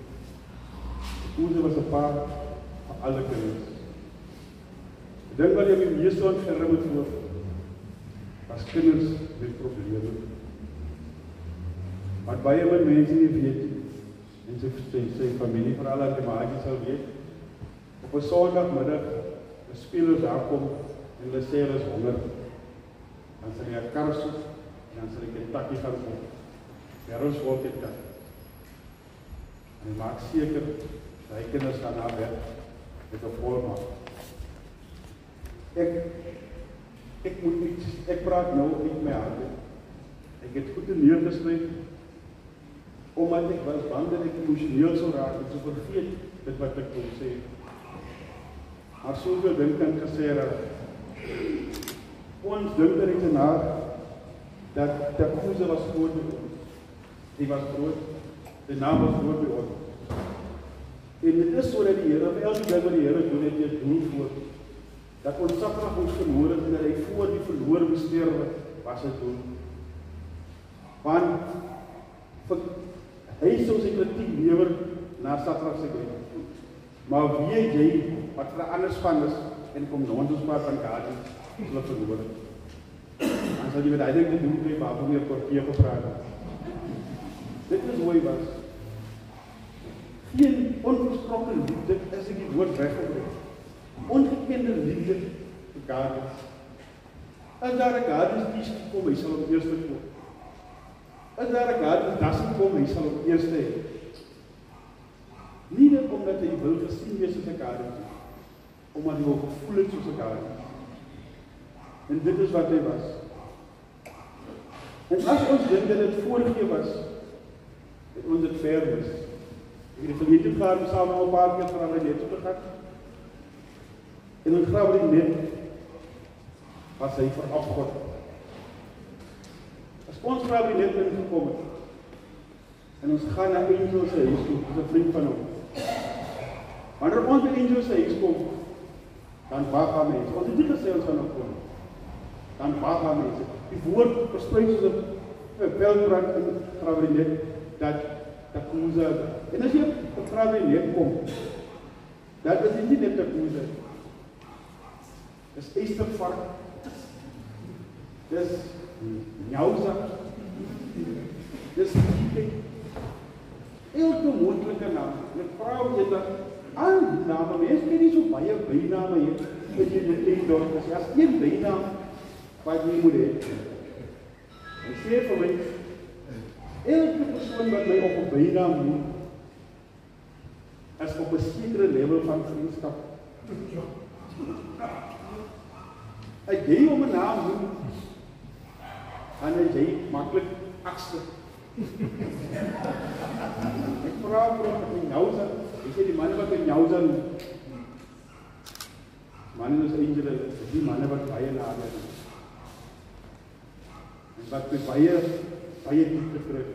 Moses was 'n pa vir alle kinders. Dink wat jy met Jesus ontferm het voor was kinders met probleme. Wat baie min mense nie weet en sy sy, sy familie veral as die maatjie sal weet. Op 'n Sondagmiddag, 'n spelers daar kom en hulle sê hulle is honger. Dan sê hulle kar soek en dan sê hulle Kentucky gaan koop. Ja, ons wil dit kan. En maak seker Sy kinders gaan na bed met 'n volmaak. Ek ek moet iets ek praat nou uit my hart. Ek het goed neergeskryf omdat ek was bang dat ek emosioneel sou raak en sou vergeet dit wat ek kon sê. Maar soveel dink kan gesê raak. Ons dink dat dit na dat dat Moses was groot. Hy was groot. Die naam was groot by ons. En dit is sodat die Here vir elke ding wat die Here doen het, jy doen voor. Dat ons sappig ons verhoor het dat hy voor die verloor besteer was het doen. Want vir hy sou sy kritiek lewer na sappig se grond. Maar wie jy wat vir anders van is en kom nou ons maar van God is hulle verloor. Dan sal jy met eintlik die doen kry waarvoor jy kwartier gevra het. Dit is hoe hy was geen onverskrokke liefde is ek die woord weggebring. Ongekende liefde vir God. As daar 'n is, kies kom, hy sal op eerste kom. As daar 'n is, das kom, hy sal op eerste hê. Nie net omdat hy wil gesien wees as 'n God is, omdat hy wil gevoel het soos 'n God is. En dit is wat hy was. En as ons dink dat dit voorgee was, het ons dit ver mis. Ek het verlede jaar saam met 'n paar keer van hulle net toe gegaan. En ons grawe die net was hy vir afgod. As ons grawe die net ingekom het. En ons gaan na Angel se huis toe, 'n vriend van hom. Wanneer ons by Angel se huis kom, dan wag daar mense. Ons het nie gesê ons gaan opkom. Dan wag daar mense. Die woord versprei soos 'n veldbrand in grawe die net dat Takuza. En as jy op leer kom, dat is nie net Takuza. Dis Esther vark. Dis Nyauza. Dis elke moontlike naam. Ek vra dat al die name, mens ken nie so baie byname hier. As jy dit in dorp is, as een bynaam wat jy moet hê. En sê vir my Elke persoon wat my op 'n bynaam noem, is op 'n sekere level van vriendskap. Ek gee hom 'n naam noem. En hy sê maklik akse. Ek vra vir hom nou sê, ek sê die manne wat in jou dan manne is angele, die manne wat baie nader is. En wat baie baie diep gedruk.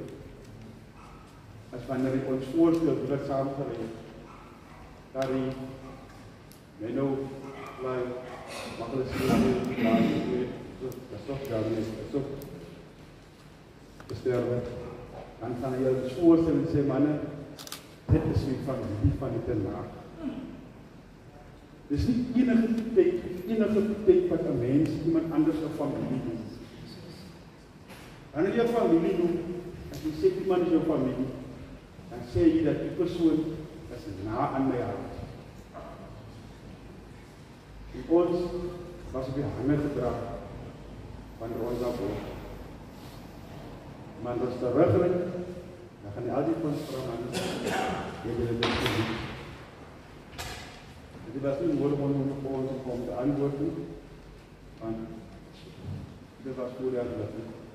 As wanneer ek ons voorstel wat saam gery het. Daar die Menno bly mag hulle sê ja, weet, so dis toch daar nie, dis ook gesterwe. Dan gaan hy jou voorstel en sê manne, dit is nie van die van die te laag. Dis nie enige tyd, enige tyd wat 'n mens iemand anders se familie doen. Wanneer jy familie doen, as jy sê iemand is jou familie, dan sê jy dat die persoon is na aan my hart. Die ons was op die hande gedra van Rosa Bos. Maar as terugry, dan gaan die al die van vra man. Jy wil dit doen. Dit was nie moeilik om op ons te kom te antwoord nie. Want dit was voor jaar dat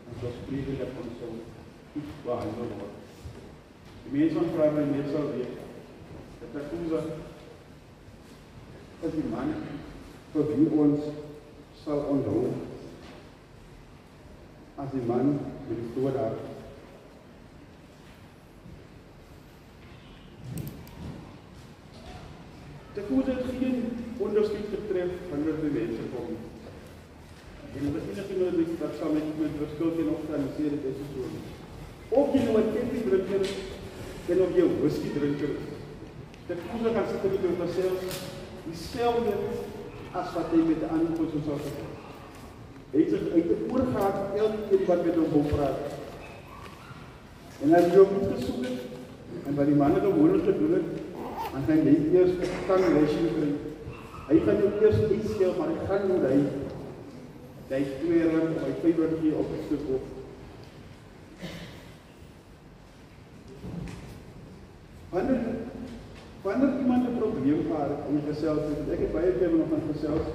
ons was privé dat ons so goed behandel word. Die mense van vrouwen en mense sal weet, dat ek ons is die man vir wie ons sal onthou as die man met die dood hart. Dit moet het geen onderskeid getref wanneer die mense kom. En dit is enige iemand wat sal met met verskil teen organiseer dit is so. Of jy nou 'n koffie drinker en of jy 'n whisky drinker moet dan gaan sit met jou myself dieselfde as wat hy met 'n ander persoon sou sê. Hy het hy het oorgaat elke keer wat met hom wil praat. En as jy hom gesoek het en wat die manne gewoonlik gedoen het, gaan hy eers 'n tanglesie kry. Hy gaan jou eers iets sê, maar hy gaan nie hy hy twee rand of hy vyf rand gee op 'n stuk op. Wanneer wanneer iemand 'n probleem gehad het om gesels het, ek het baie keer nog van gesels.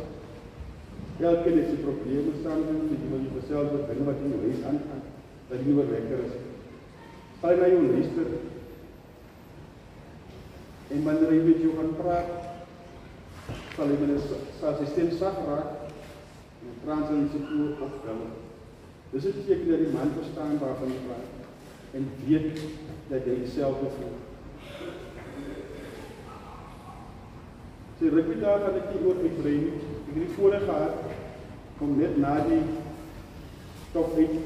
Elke keer is 'n probleem staan en jy wil jy gesels oor dinge wat in jou huis aangaan, dat jy oor lekker is. Sal na jou luister. En wanneer hy met jou gaan praat, sal hy met sy stem sag raak en trans in sy oor opbel. Dis dit beteken dat die man verstaan waarvan hy praat en weet dat hy dieselfde voel. Sy rugby daar gaan ek nie oor uitbrei nie. Ek het die voorreg gehad om net na die top 8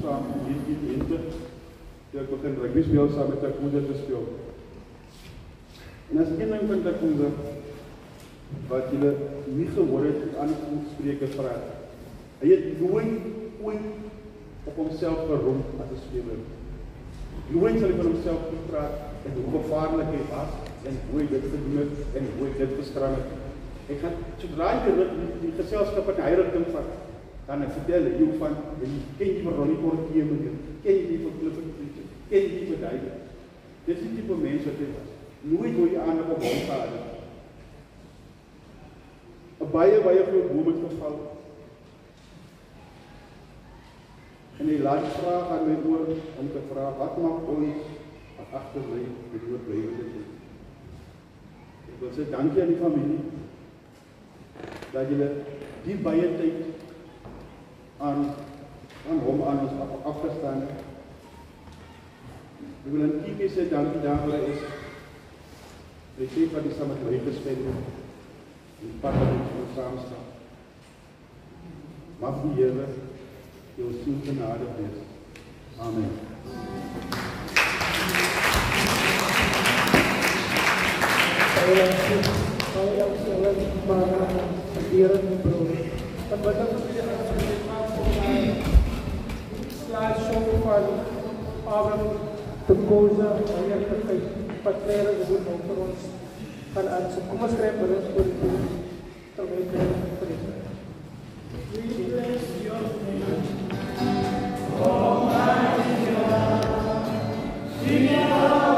saam die Inter toe ek begin rugby speel saam met Takuza te speel. En as een ding van Takuza wat julle nie gehoor het het aan sprekers praat. Hy het nooit ooit op homself geroem as 'n speler. Nooit sal hy van homself gepraat en hoe gevaarlik hy was en hoe dit gedoen het en hoe dit gestrang het. Ek gaan sodra jy die, die, die geselskap in hy rigting vat, dan ek vertel jy van en jy ken jy vir Ronnie Portier met jy, ken jy vir Clifford Preacher, ken jy vir David. Dis die tipe mens wat hy was. Nooit hoe jy aan op hom gehad het. 'n baie baie groot boom het geval. En die laat vra aan my oor om te vra wat maak ons agter my die dood bly dit. Ek wil sê dankie aan die familie dat julle die baie tyd aan aan hom aan ons af, afgestaan het. Ek wil aan Kiki sê dankie daarvoor hy is. Hy sê wat hy saam met my gespeel het die pad wat ons saam staan. Mag die Here jou siel genade wees. Amen. Baie dankie maar hier in broer. Dan wat dan vir die slideshow van Abraham te kosa en het vir patrere gedoen om vir ons gaan aansoek. Kom ons skryf vir ons oor die terwyl ek vir dit. We bless your name. Almighty God, we are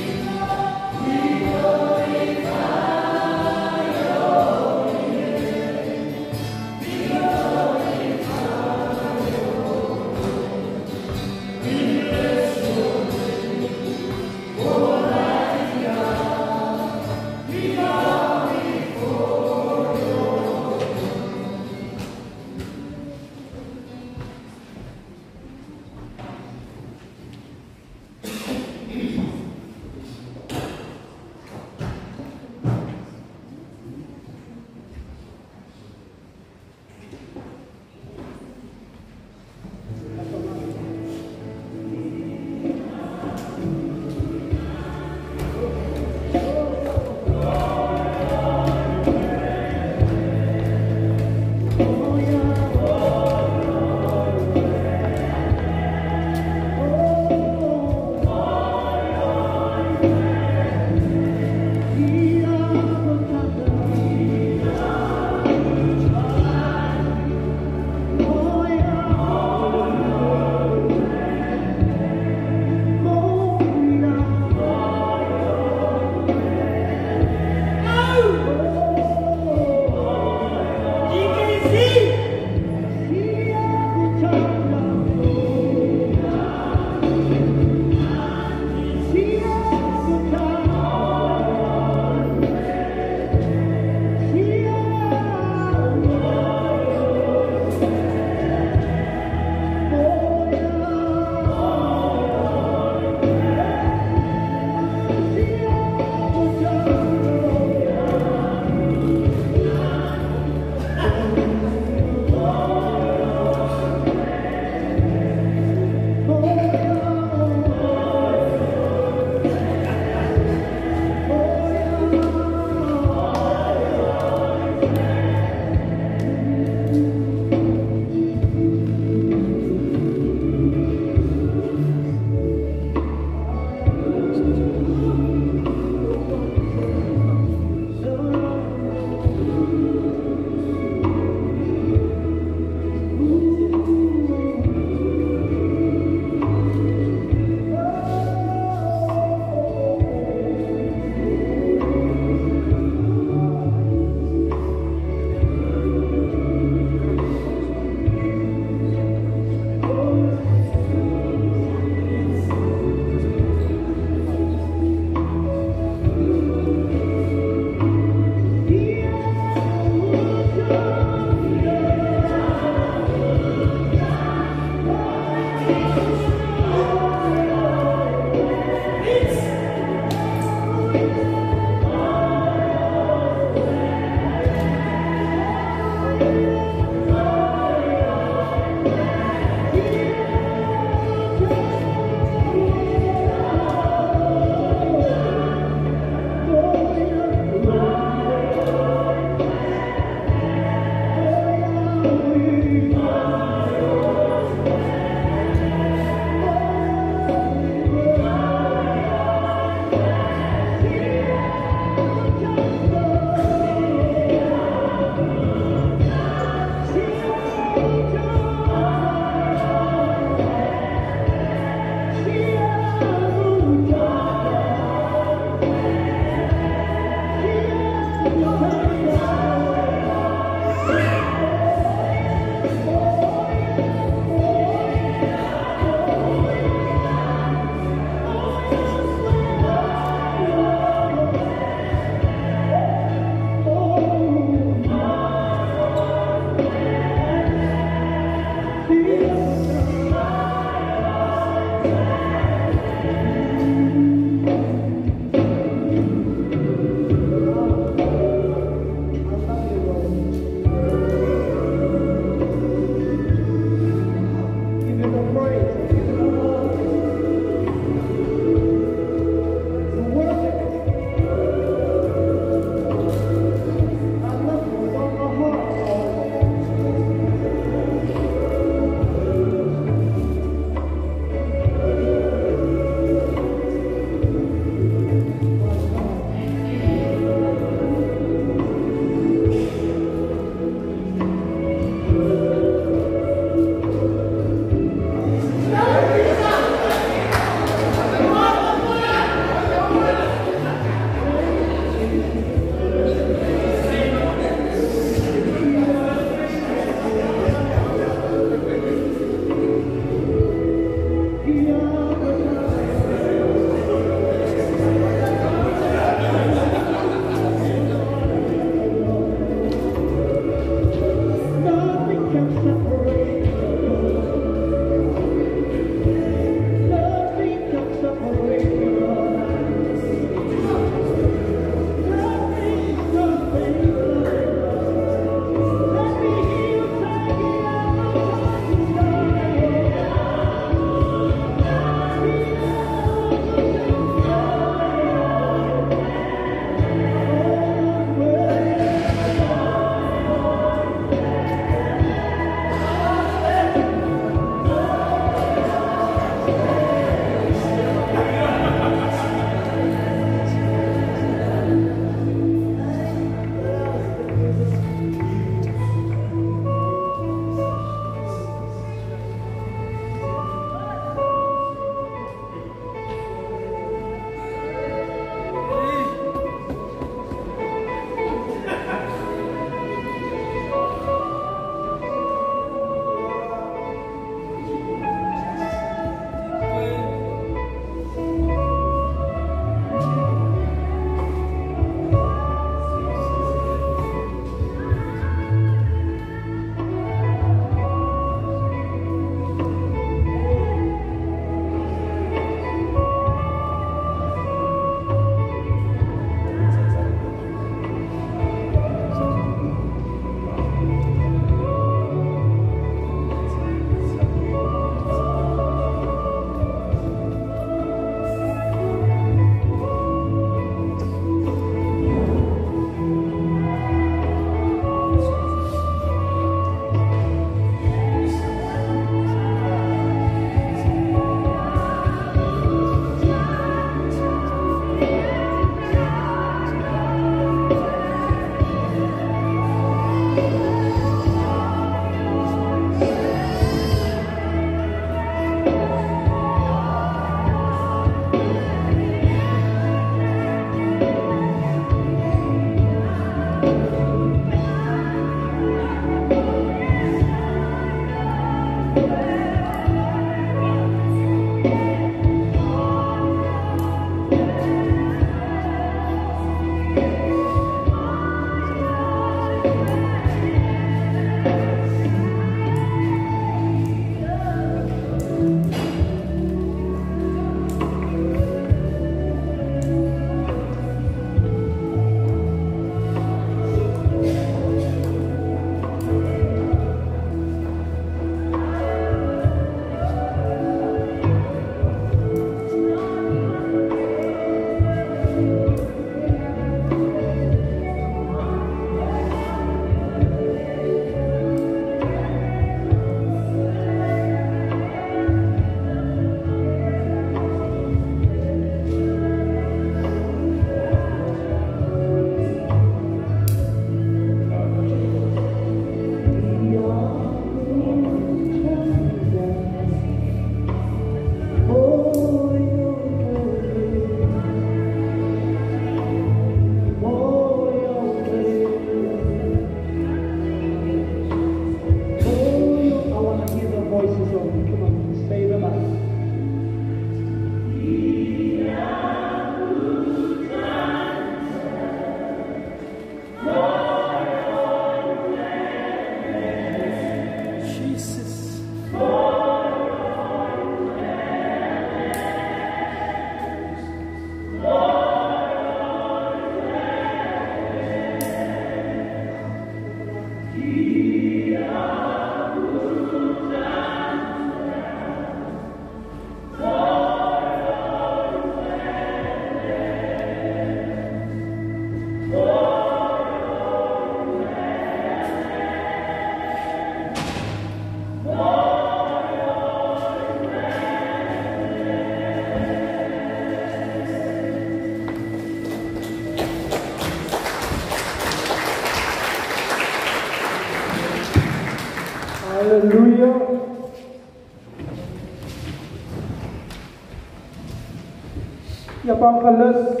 Evangelist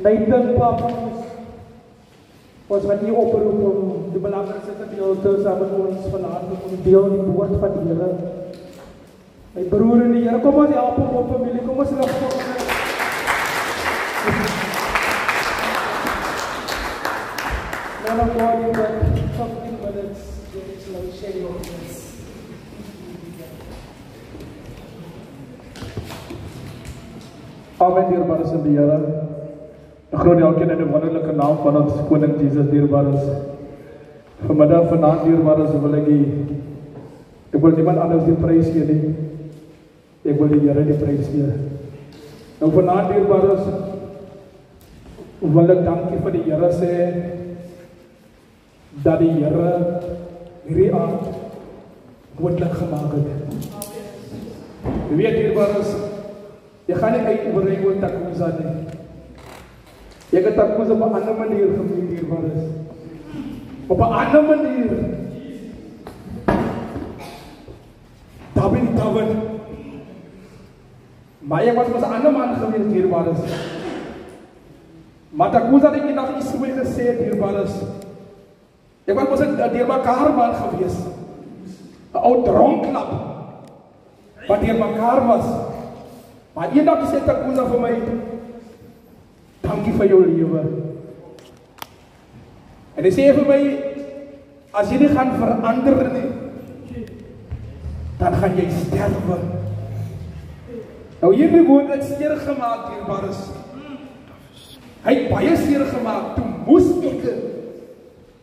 Nathan Pappus ons wat hier oproep om die belangrikste gedeelte saam met ons vanaand om deel die woord van die Here. My broer in die Here, kom ons help hom op familie, kom ons lig hom op. Man of God, you got 15 minutes. Just like share your words. Amen dierbares in die Here. Ek groet elkeen in die wonderlike naam van ons koning Jesus dierbares. Vanmiddag vanaand dierbares wil ek die ek wil niemand anders die prys gee nie. Ek wil die Here die prys gee. Nou vanaand dierbares wil ek dankie vir die Here sê dat die Here hierdie aand moontlik gemaak het. Jy weet dierbares Jy gaan nie uit oor hy oor Takuza nie. Jy het Takuza op 'n ander manier gevoel hierbaar is. Op 'n ander manier. Ek daar. Maar jy was mos 'n ander man gewees hierbaar is. Maar Takuza het eendag iets vir my gesê hierbaar is. Ek was mos 'n deurmekaar man gewees. 'n Ou dronklap. Wat deurmekaar was. Maar eendag sê Takuza vir my, dankie vir jou lewe. En hy sê vir my, as jy nie gaan verander nie, dan gaan jy sterwe. Nou hierdie woord het seer gemaak hierbaar is. Hy het baie seer gemaak, toe moes ek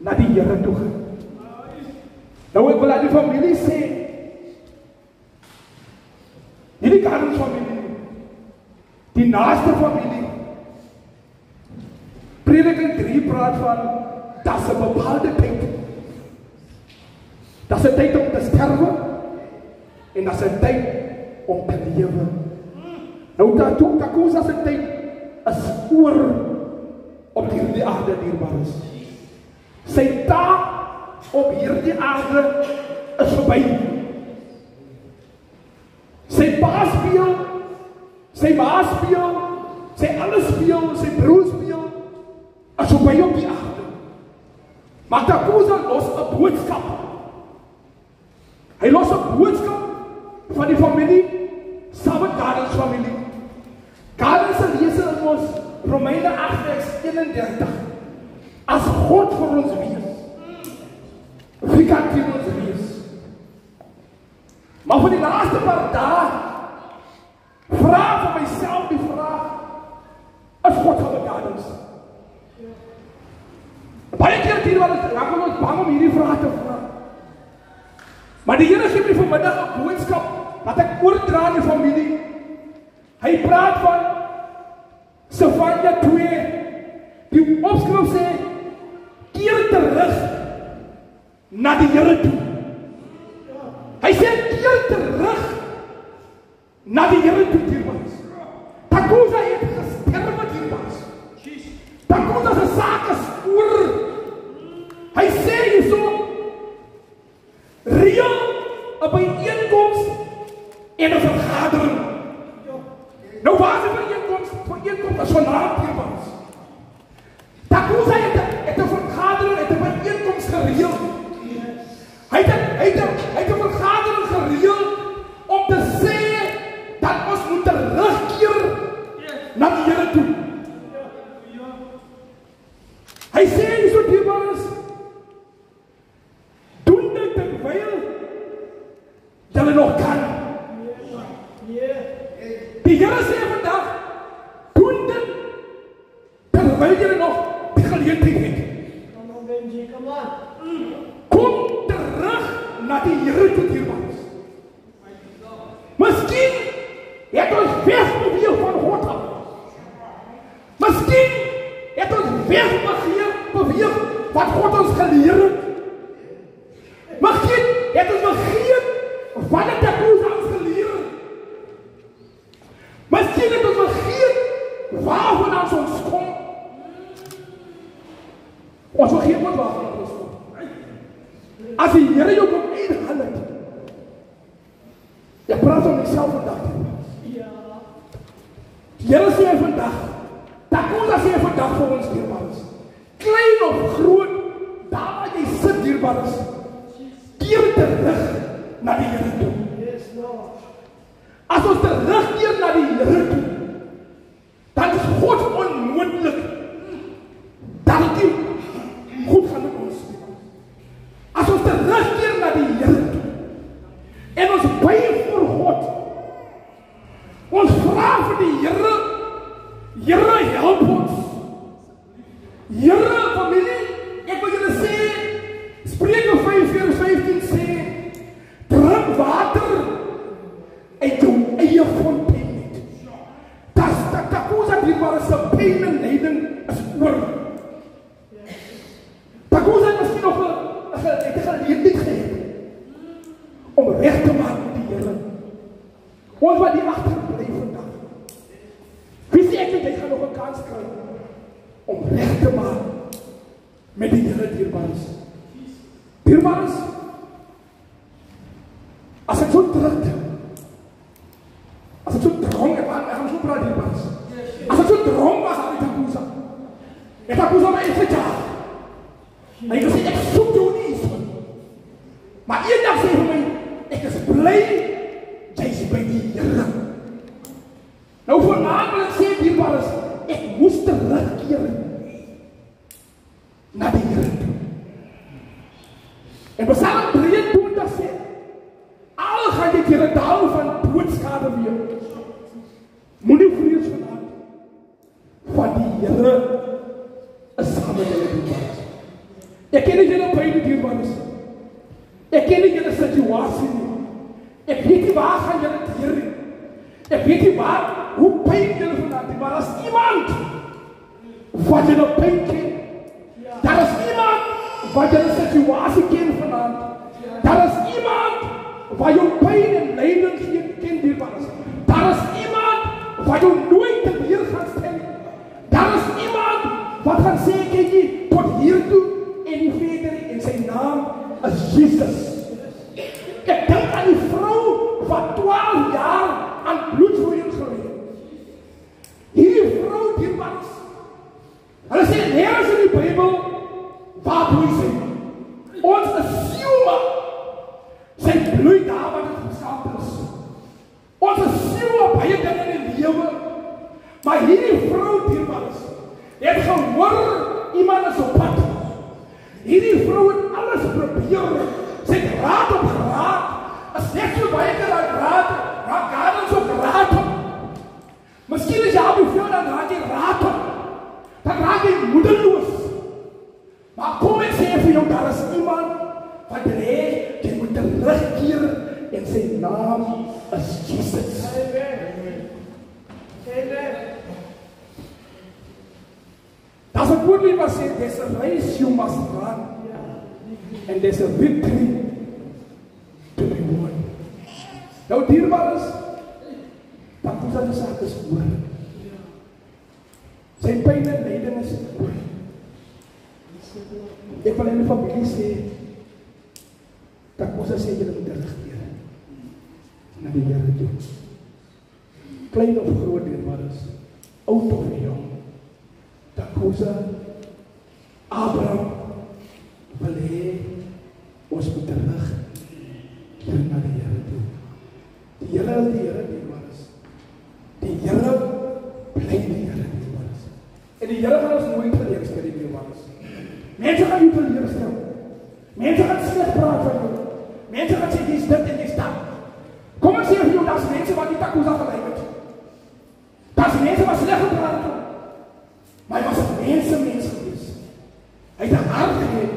na die Here toe gaan. Nou ek wil aan die familie sê, hierdie kan familie die naaste familie. Prediking 3 praat van dat 'n bepaalde tyd. Dat 'n tyd om te sterwe en dat 'n tyd om te lewe. Nou dat toe dat koos as 'n tyd is oor op hierdie aarde dierbaar is. Sy taak op hierdie aarde is verby. Sy baas speel sy ma speel, sy alles speel, sy broer speel, as op die aarde. Maar Takuza los 'n boodskap. Hy los 'n boodskap van die familie, met Gardens familie. Gardens se lees in ons Romeine 8 vers 31. As God vir ons wees, wie kan teen ons wees? Maar vir die laaste paar dae vra vir myself die vraag as God gaan bedaad is. Baie keer hier wat ons raak ons bang om hierdie vrae te vra. Maar die Here gee my vanmiddag 'n boodskap wat ek oordra aan die familie. Hy praat van Sefanja 2. Die opskrif sê keer terug na die Here toe. Hy sê keer terug na die Here toe die mens. Takosa het gesterf met die mens. Jesus. Takosa se saak is sê hierso. Ria op 'n einkoms en ons daar's geen oorwaar van 'n apostel as die Here jou kom Is dan moet dit saak is oor. Sy pyn en lyding is oor. Ek wil in die familie sê dat ons sê jy moet terugkeer na die Here toe. Klein of groot dierbaar is, oud of jong. Dat ons Abraham wil hê ons moet terug keer na die Here toe. Die Here is die Here dierbaar is. Die Here bly die Here dierbaar is. En die Here gaan ons nooit teleerstel nie dierbaar is. Mense gaan jou teleurstel. Mense gaan sleg praat van jou. Mense gaan sê jy's dit en jy's dat. Kom ek sê vir jou daar's mense wat nie takusa gelyk het. Daar's mense wat sleg gepraat het. Maar hy was 'n mense mens gewees. Hy het 'n hart gehad.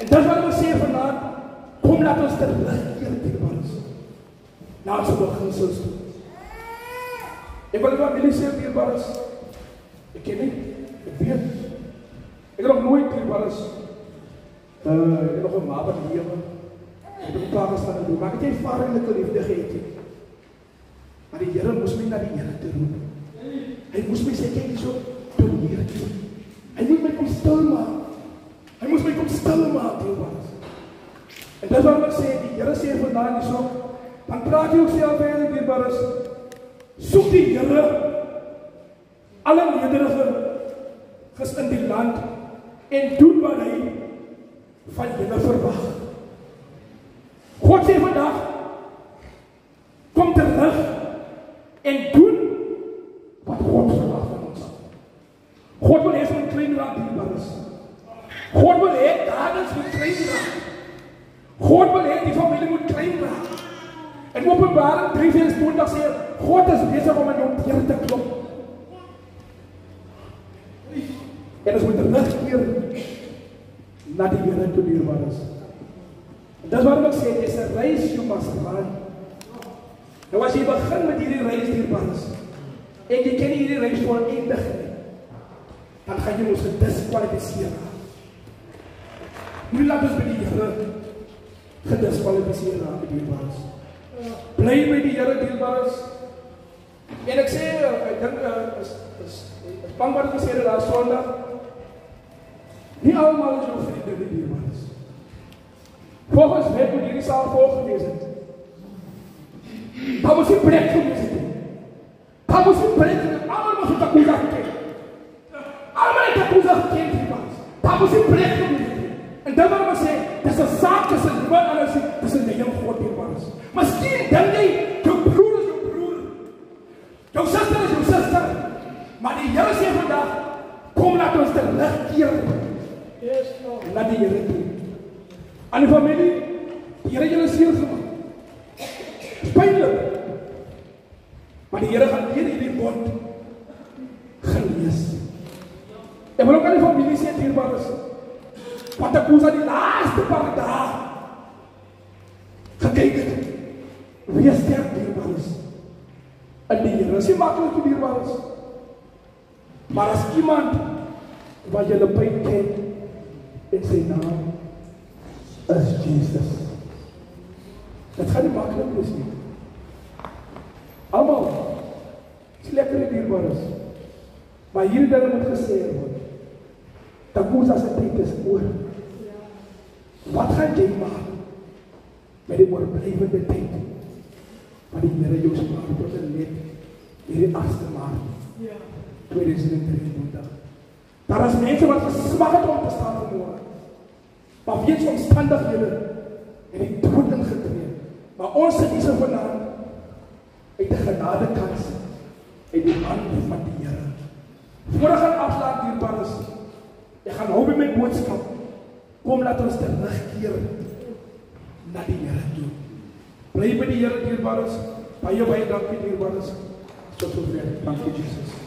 En dis wat ons sê vanaand, kom laat ons terugkeer dierbaar is. Na ons beginsels toe. Ek wil jullie sê dierbaar is. Ek ken nie. Ek weet. Ek het nog nooit dierbaar is. Uh, ek het nog 'n ma wat lewe. Ek het klaar gestaan en doen, maar ek het vaderlike liefde gehad. Maar die Here moes my na die Here toe roep. Hy moes my sê kyk hierso toe Here toe. Hy moet my kom stil maak. Hy moes my kom stil maak dierbaar is. En dis wat ek sê, die Here sê vandag hierso, dan praat jy ook self verder dierbaar is. Soek die Here alle nederige ges in die land en doen wat hy van julle verwag. God sê vandag kom terug en doen wat God verwag van ons. God wil hê ons moet klein raak dierbaar is. God wil hê dadens moet klein raak. God wil hê die familie moet klein raak. En Openbaring 3:20 sê God is besig om aan jou deur te klop. En ons moet terugkeer na die Here toe dierbaar is. En dis waarom ek sê dis 'n reis jy moet run. Nou as jy begin met hierdie reis dierbaar is, en jy ken hierdie reis voor eindig nie, dan gaan jy mos gediskwalifiseer. Nie laat ons by die Here gediskwalifiseer raak dierbaar is. Bly by die Here dierbaar is. En ek sê ek dink uh, is is is bang wat gesê het daar Sondag. Nie almal is jou vriende die dierbaar is. Volgens wet moet hierdie saal vol gewees het. Daar moes 'n plek gewees het. Daar moes 'n plek gewees het. Almal moes dit akkusa ken. Almal het akkusa ken dierbaar is. Daar moes 'n plek gewees het. En dan ek sê, dis 'n saak tussen alles is, tussen Miskien dink jy jou broer is jou broer. Jou suster is jou suster. Maar die Here sê vandag, kom laat ons terugkeer. Yes, Lord. En laat die Here toe. Aan die familie, die Here julle seën gemaak. Pynlik. Maar die Here gaan weer hierdie bond genees. En wil ook aan die familie sê dierbaar is. Wat ek moes aan die laaste paar dae gekyk het. Wie sterk dierbaar is. En die Here is nie maklik om dierbaar is. Maar as iemand wat julle pyn ken en sy naam is Jesus. Dit gaan nie maklik wees nie. Almal lekker dierbaar is. Maar hierdie dinge moet gesê word. Dan moet as 'n tyd is oor. Wat gaan jy maak met die oorblywende tyd? Wat die Here jou spaar tot en met hierdie 8de Maart. Ja. 2023. Daar is mense wat gesmag het om te staan vanmôre. Maar weens omstandighede het die dood ingetree. Maar ons sit hier so vanaand uit 'n genade kans uit die hand van die Here. Gaan afsluit dierbaar is, ek gaan hou by my boodskap. Kom laat ons terugkeer na die Here toe. Bly by die Here dierbaar is. Baie baie dankie dierbaar is. Tot sover. Dankie Jesus.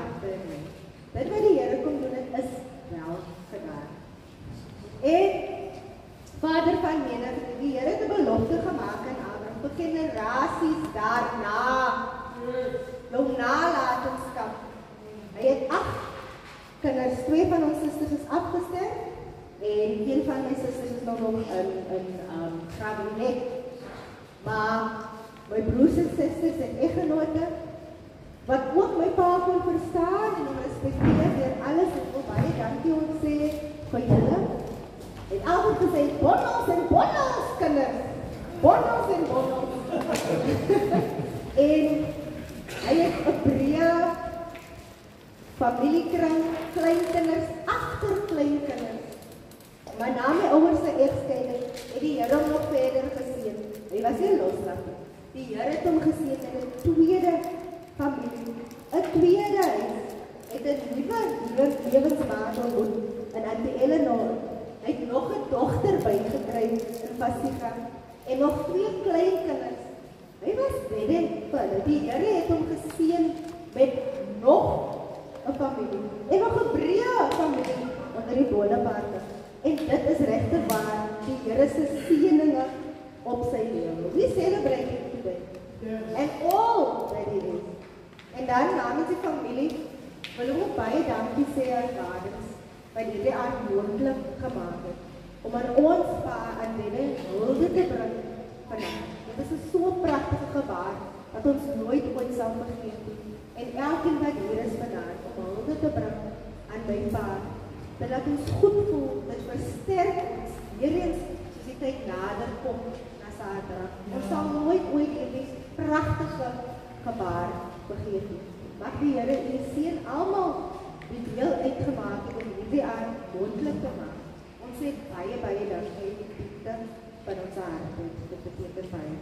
Harte hê. Dit wat die Here kom doen het, is wel gedaan. En Vader van menigte, die Here het 'n belofte gemaak aan Abraham vir generasies daarna. Jou nalatenskap. Hy het agt kinders, twee van ons susters is afgesterf en een van my susters is nog nog in in um Gravenet. Maar my broers en susters en eggenote wat ook my pa kon verstaan en hom respekteer deur alles en wil baie dankie ons sê vir julle. En altyd gesê bonnos en bonnos kinders. Bonnos en bonnos. en hy het 'n breë familiekring, kleinkinders, agter kleinkinders. Maar na my ouers se egskeiding het die Here hom verder geseën. Hy was nie loslat nie. Die Here het hom geseën met 'n tweede familie, 'n tweede huis. Het 'n nuwe lewensmaat ontmoet in Auntie Eleanor. Hy het nog 'n dogter bygekry in Pasiga en nog twee kleinkinders. Hy was baie vir die Here het hom geseën met nog 'n familie. En nog 'n breë familie onder die Bonaparte. En dit is regte waar die Here se seëninge op sy lewe. We celebrate it today. And all that it is. En dan namens die familie wil ek ook baie dankie sê aan Gardens wat hierdie aand moontlik gemaak het om aan ons pa aan hulle hulde te bring vanaand. Dit is 'n so pragtige gebaar wat ons nooit ooit sal vergeet nie. En elkeen wat hier is vanaand om hulde te bring aan my pa, dat laat ons goed voel, dit versterk ons weer eens soos die tyd nader kom na Saterdag. Ons sal nooit ooit hierdie pragtige gebaar vergeet nie. Mag die Here u seën almal die deel uitgemaak het om hierdie aand moontlik te maak. Ons sê baie baie dankie vir die diepte van ons harte. Dit beteken baie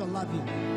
shall love you.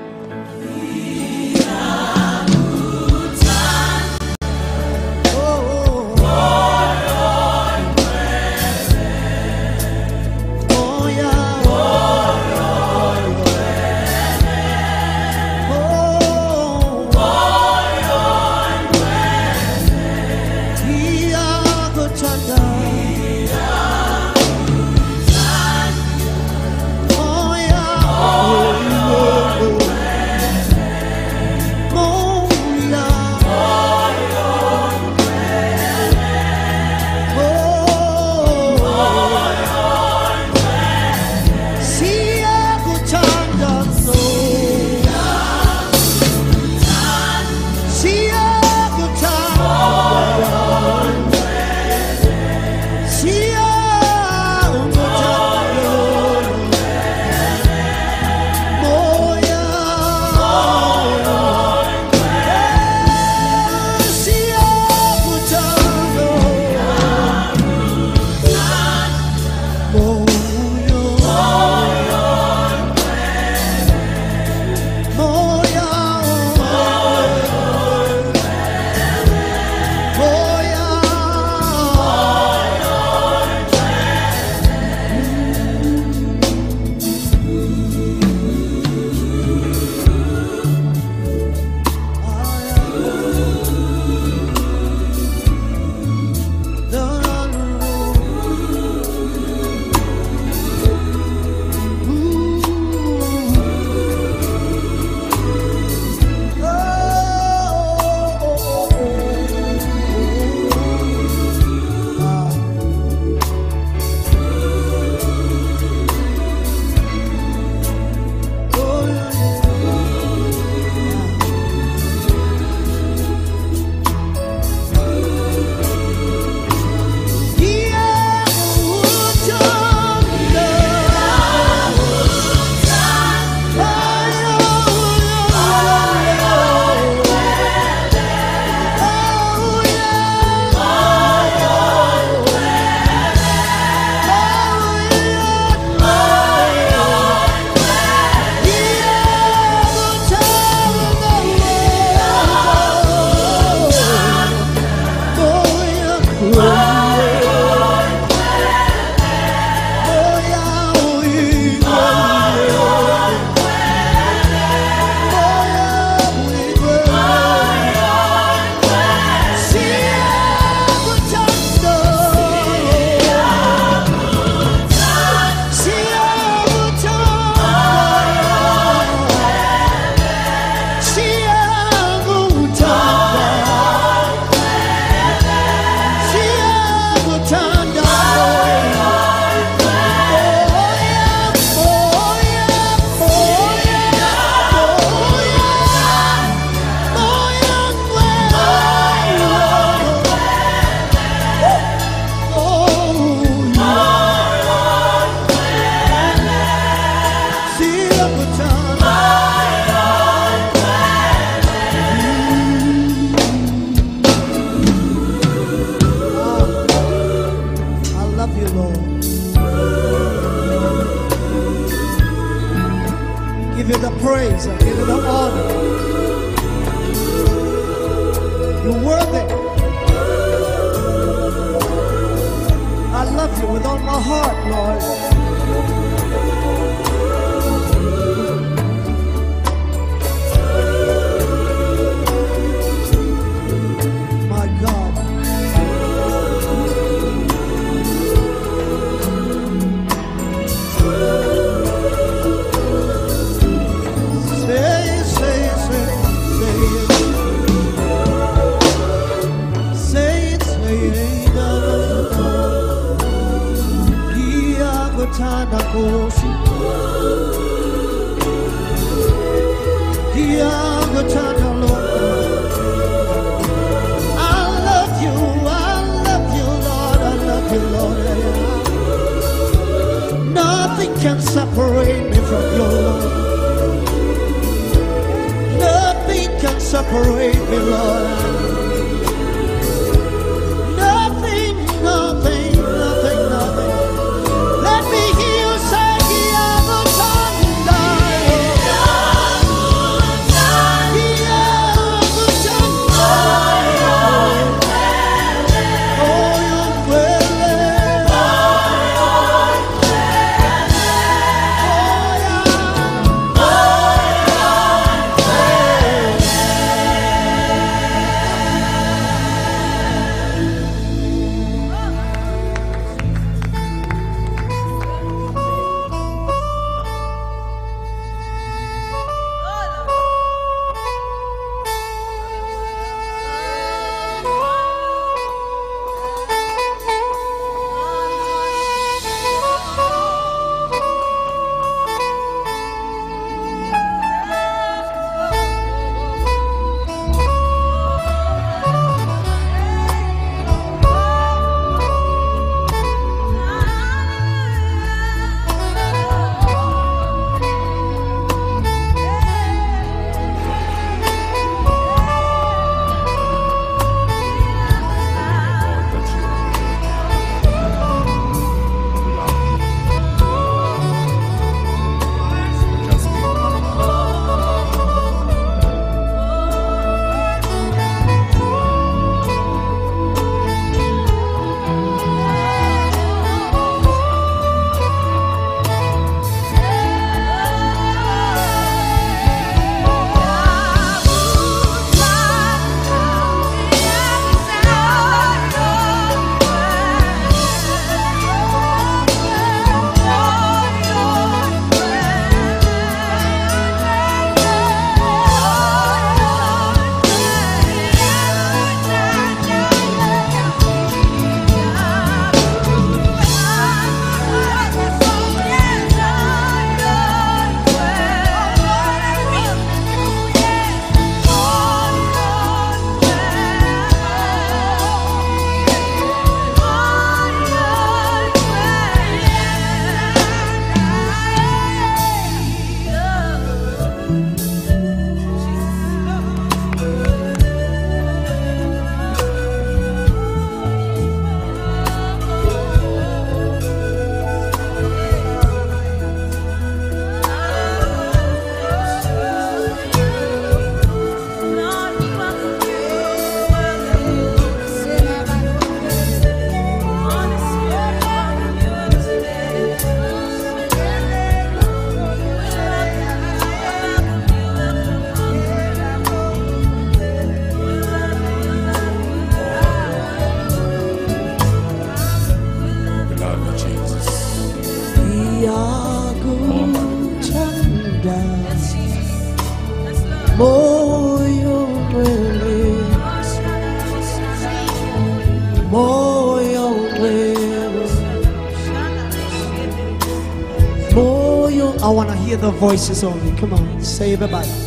Voices only. Come on say everybody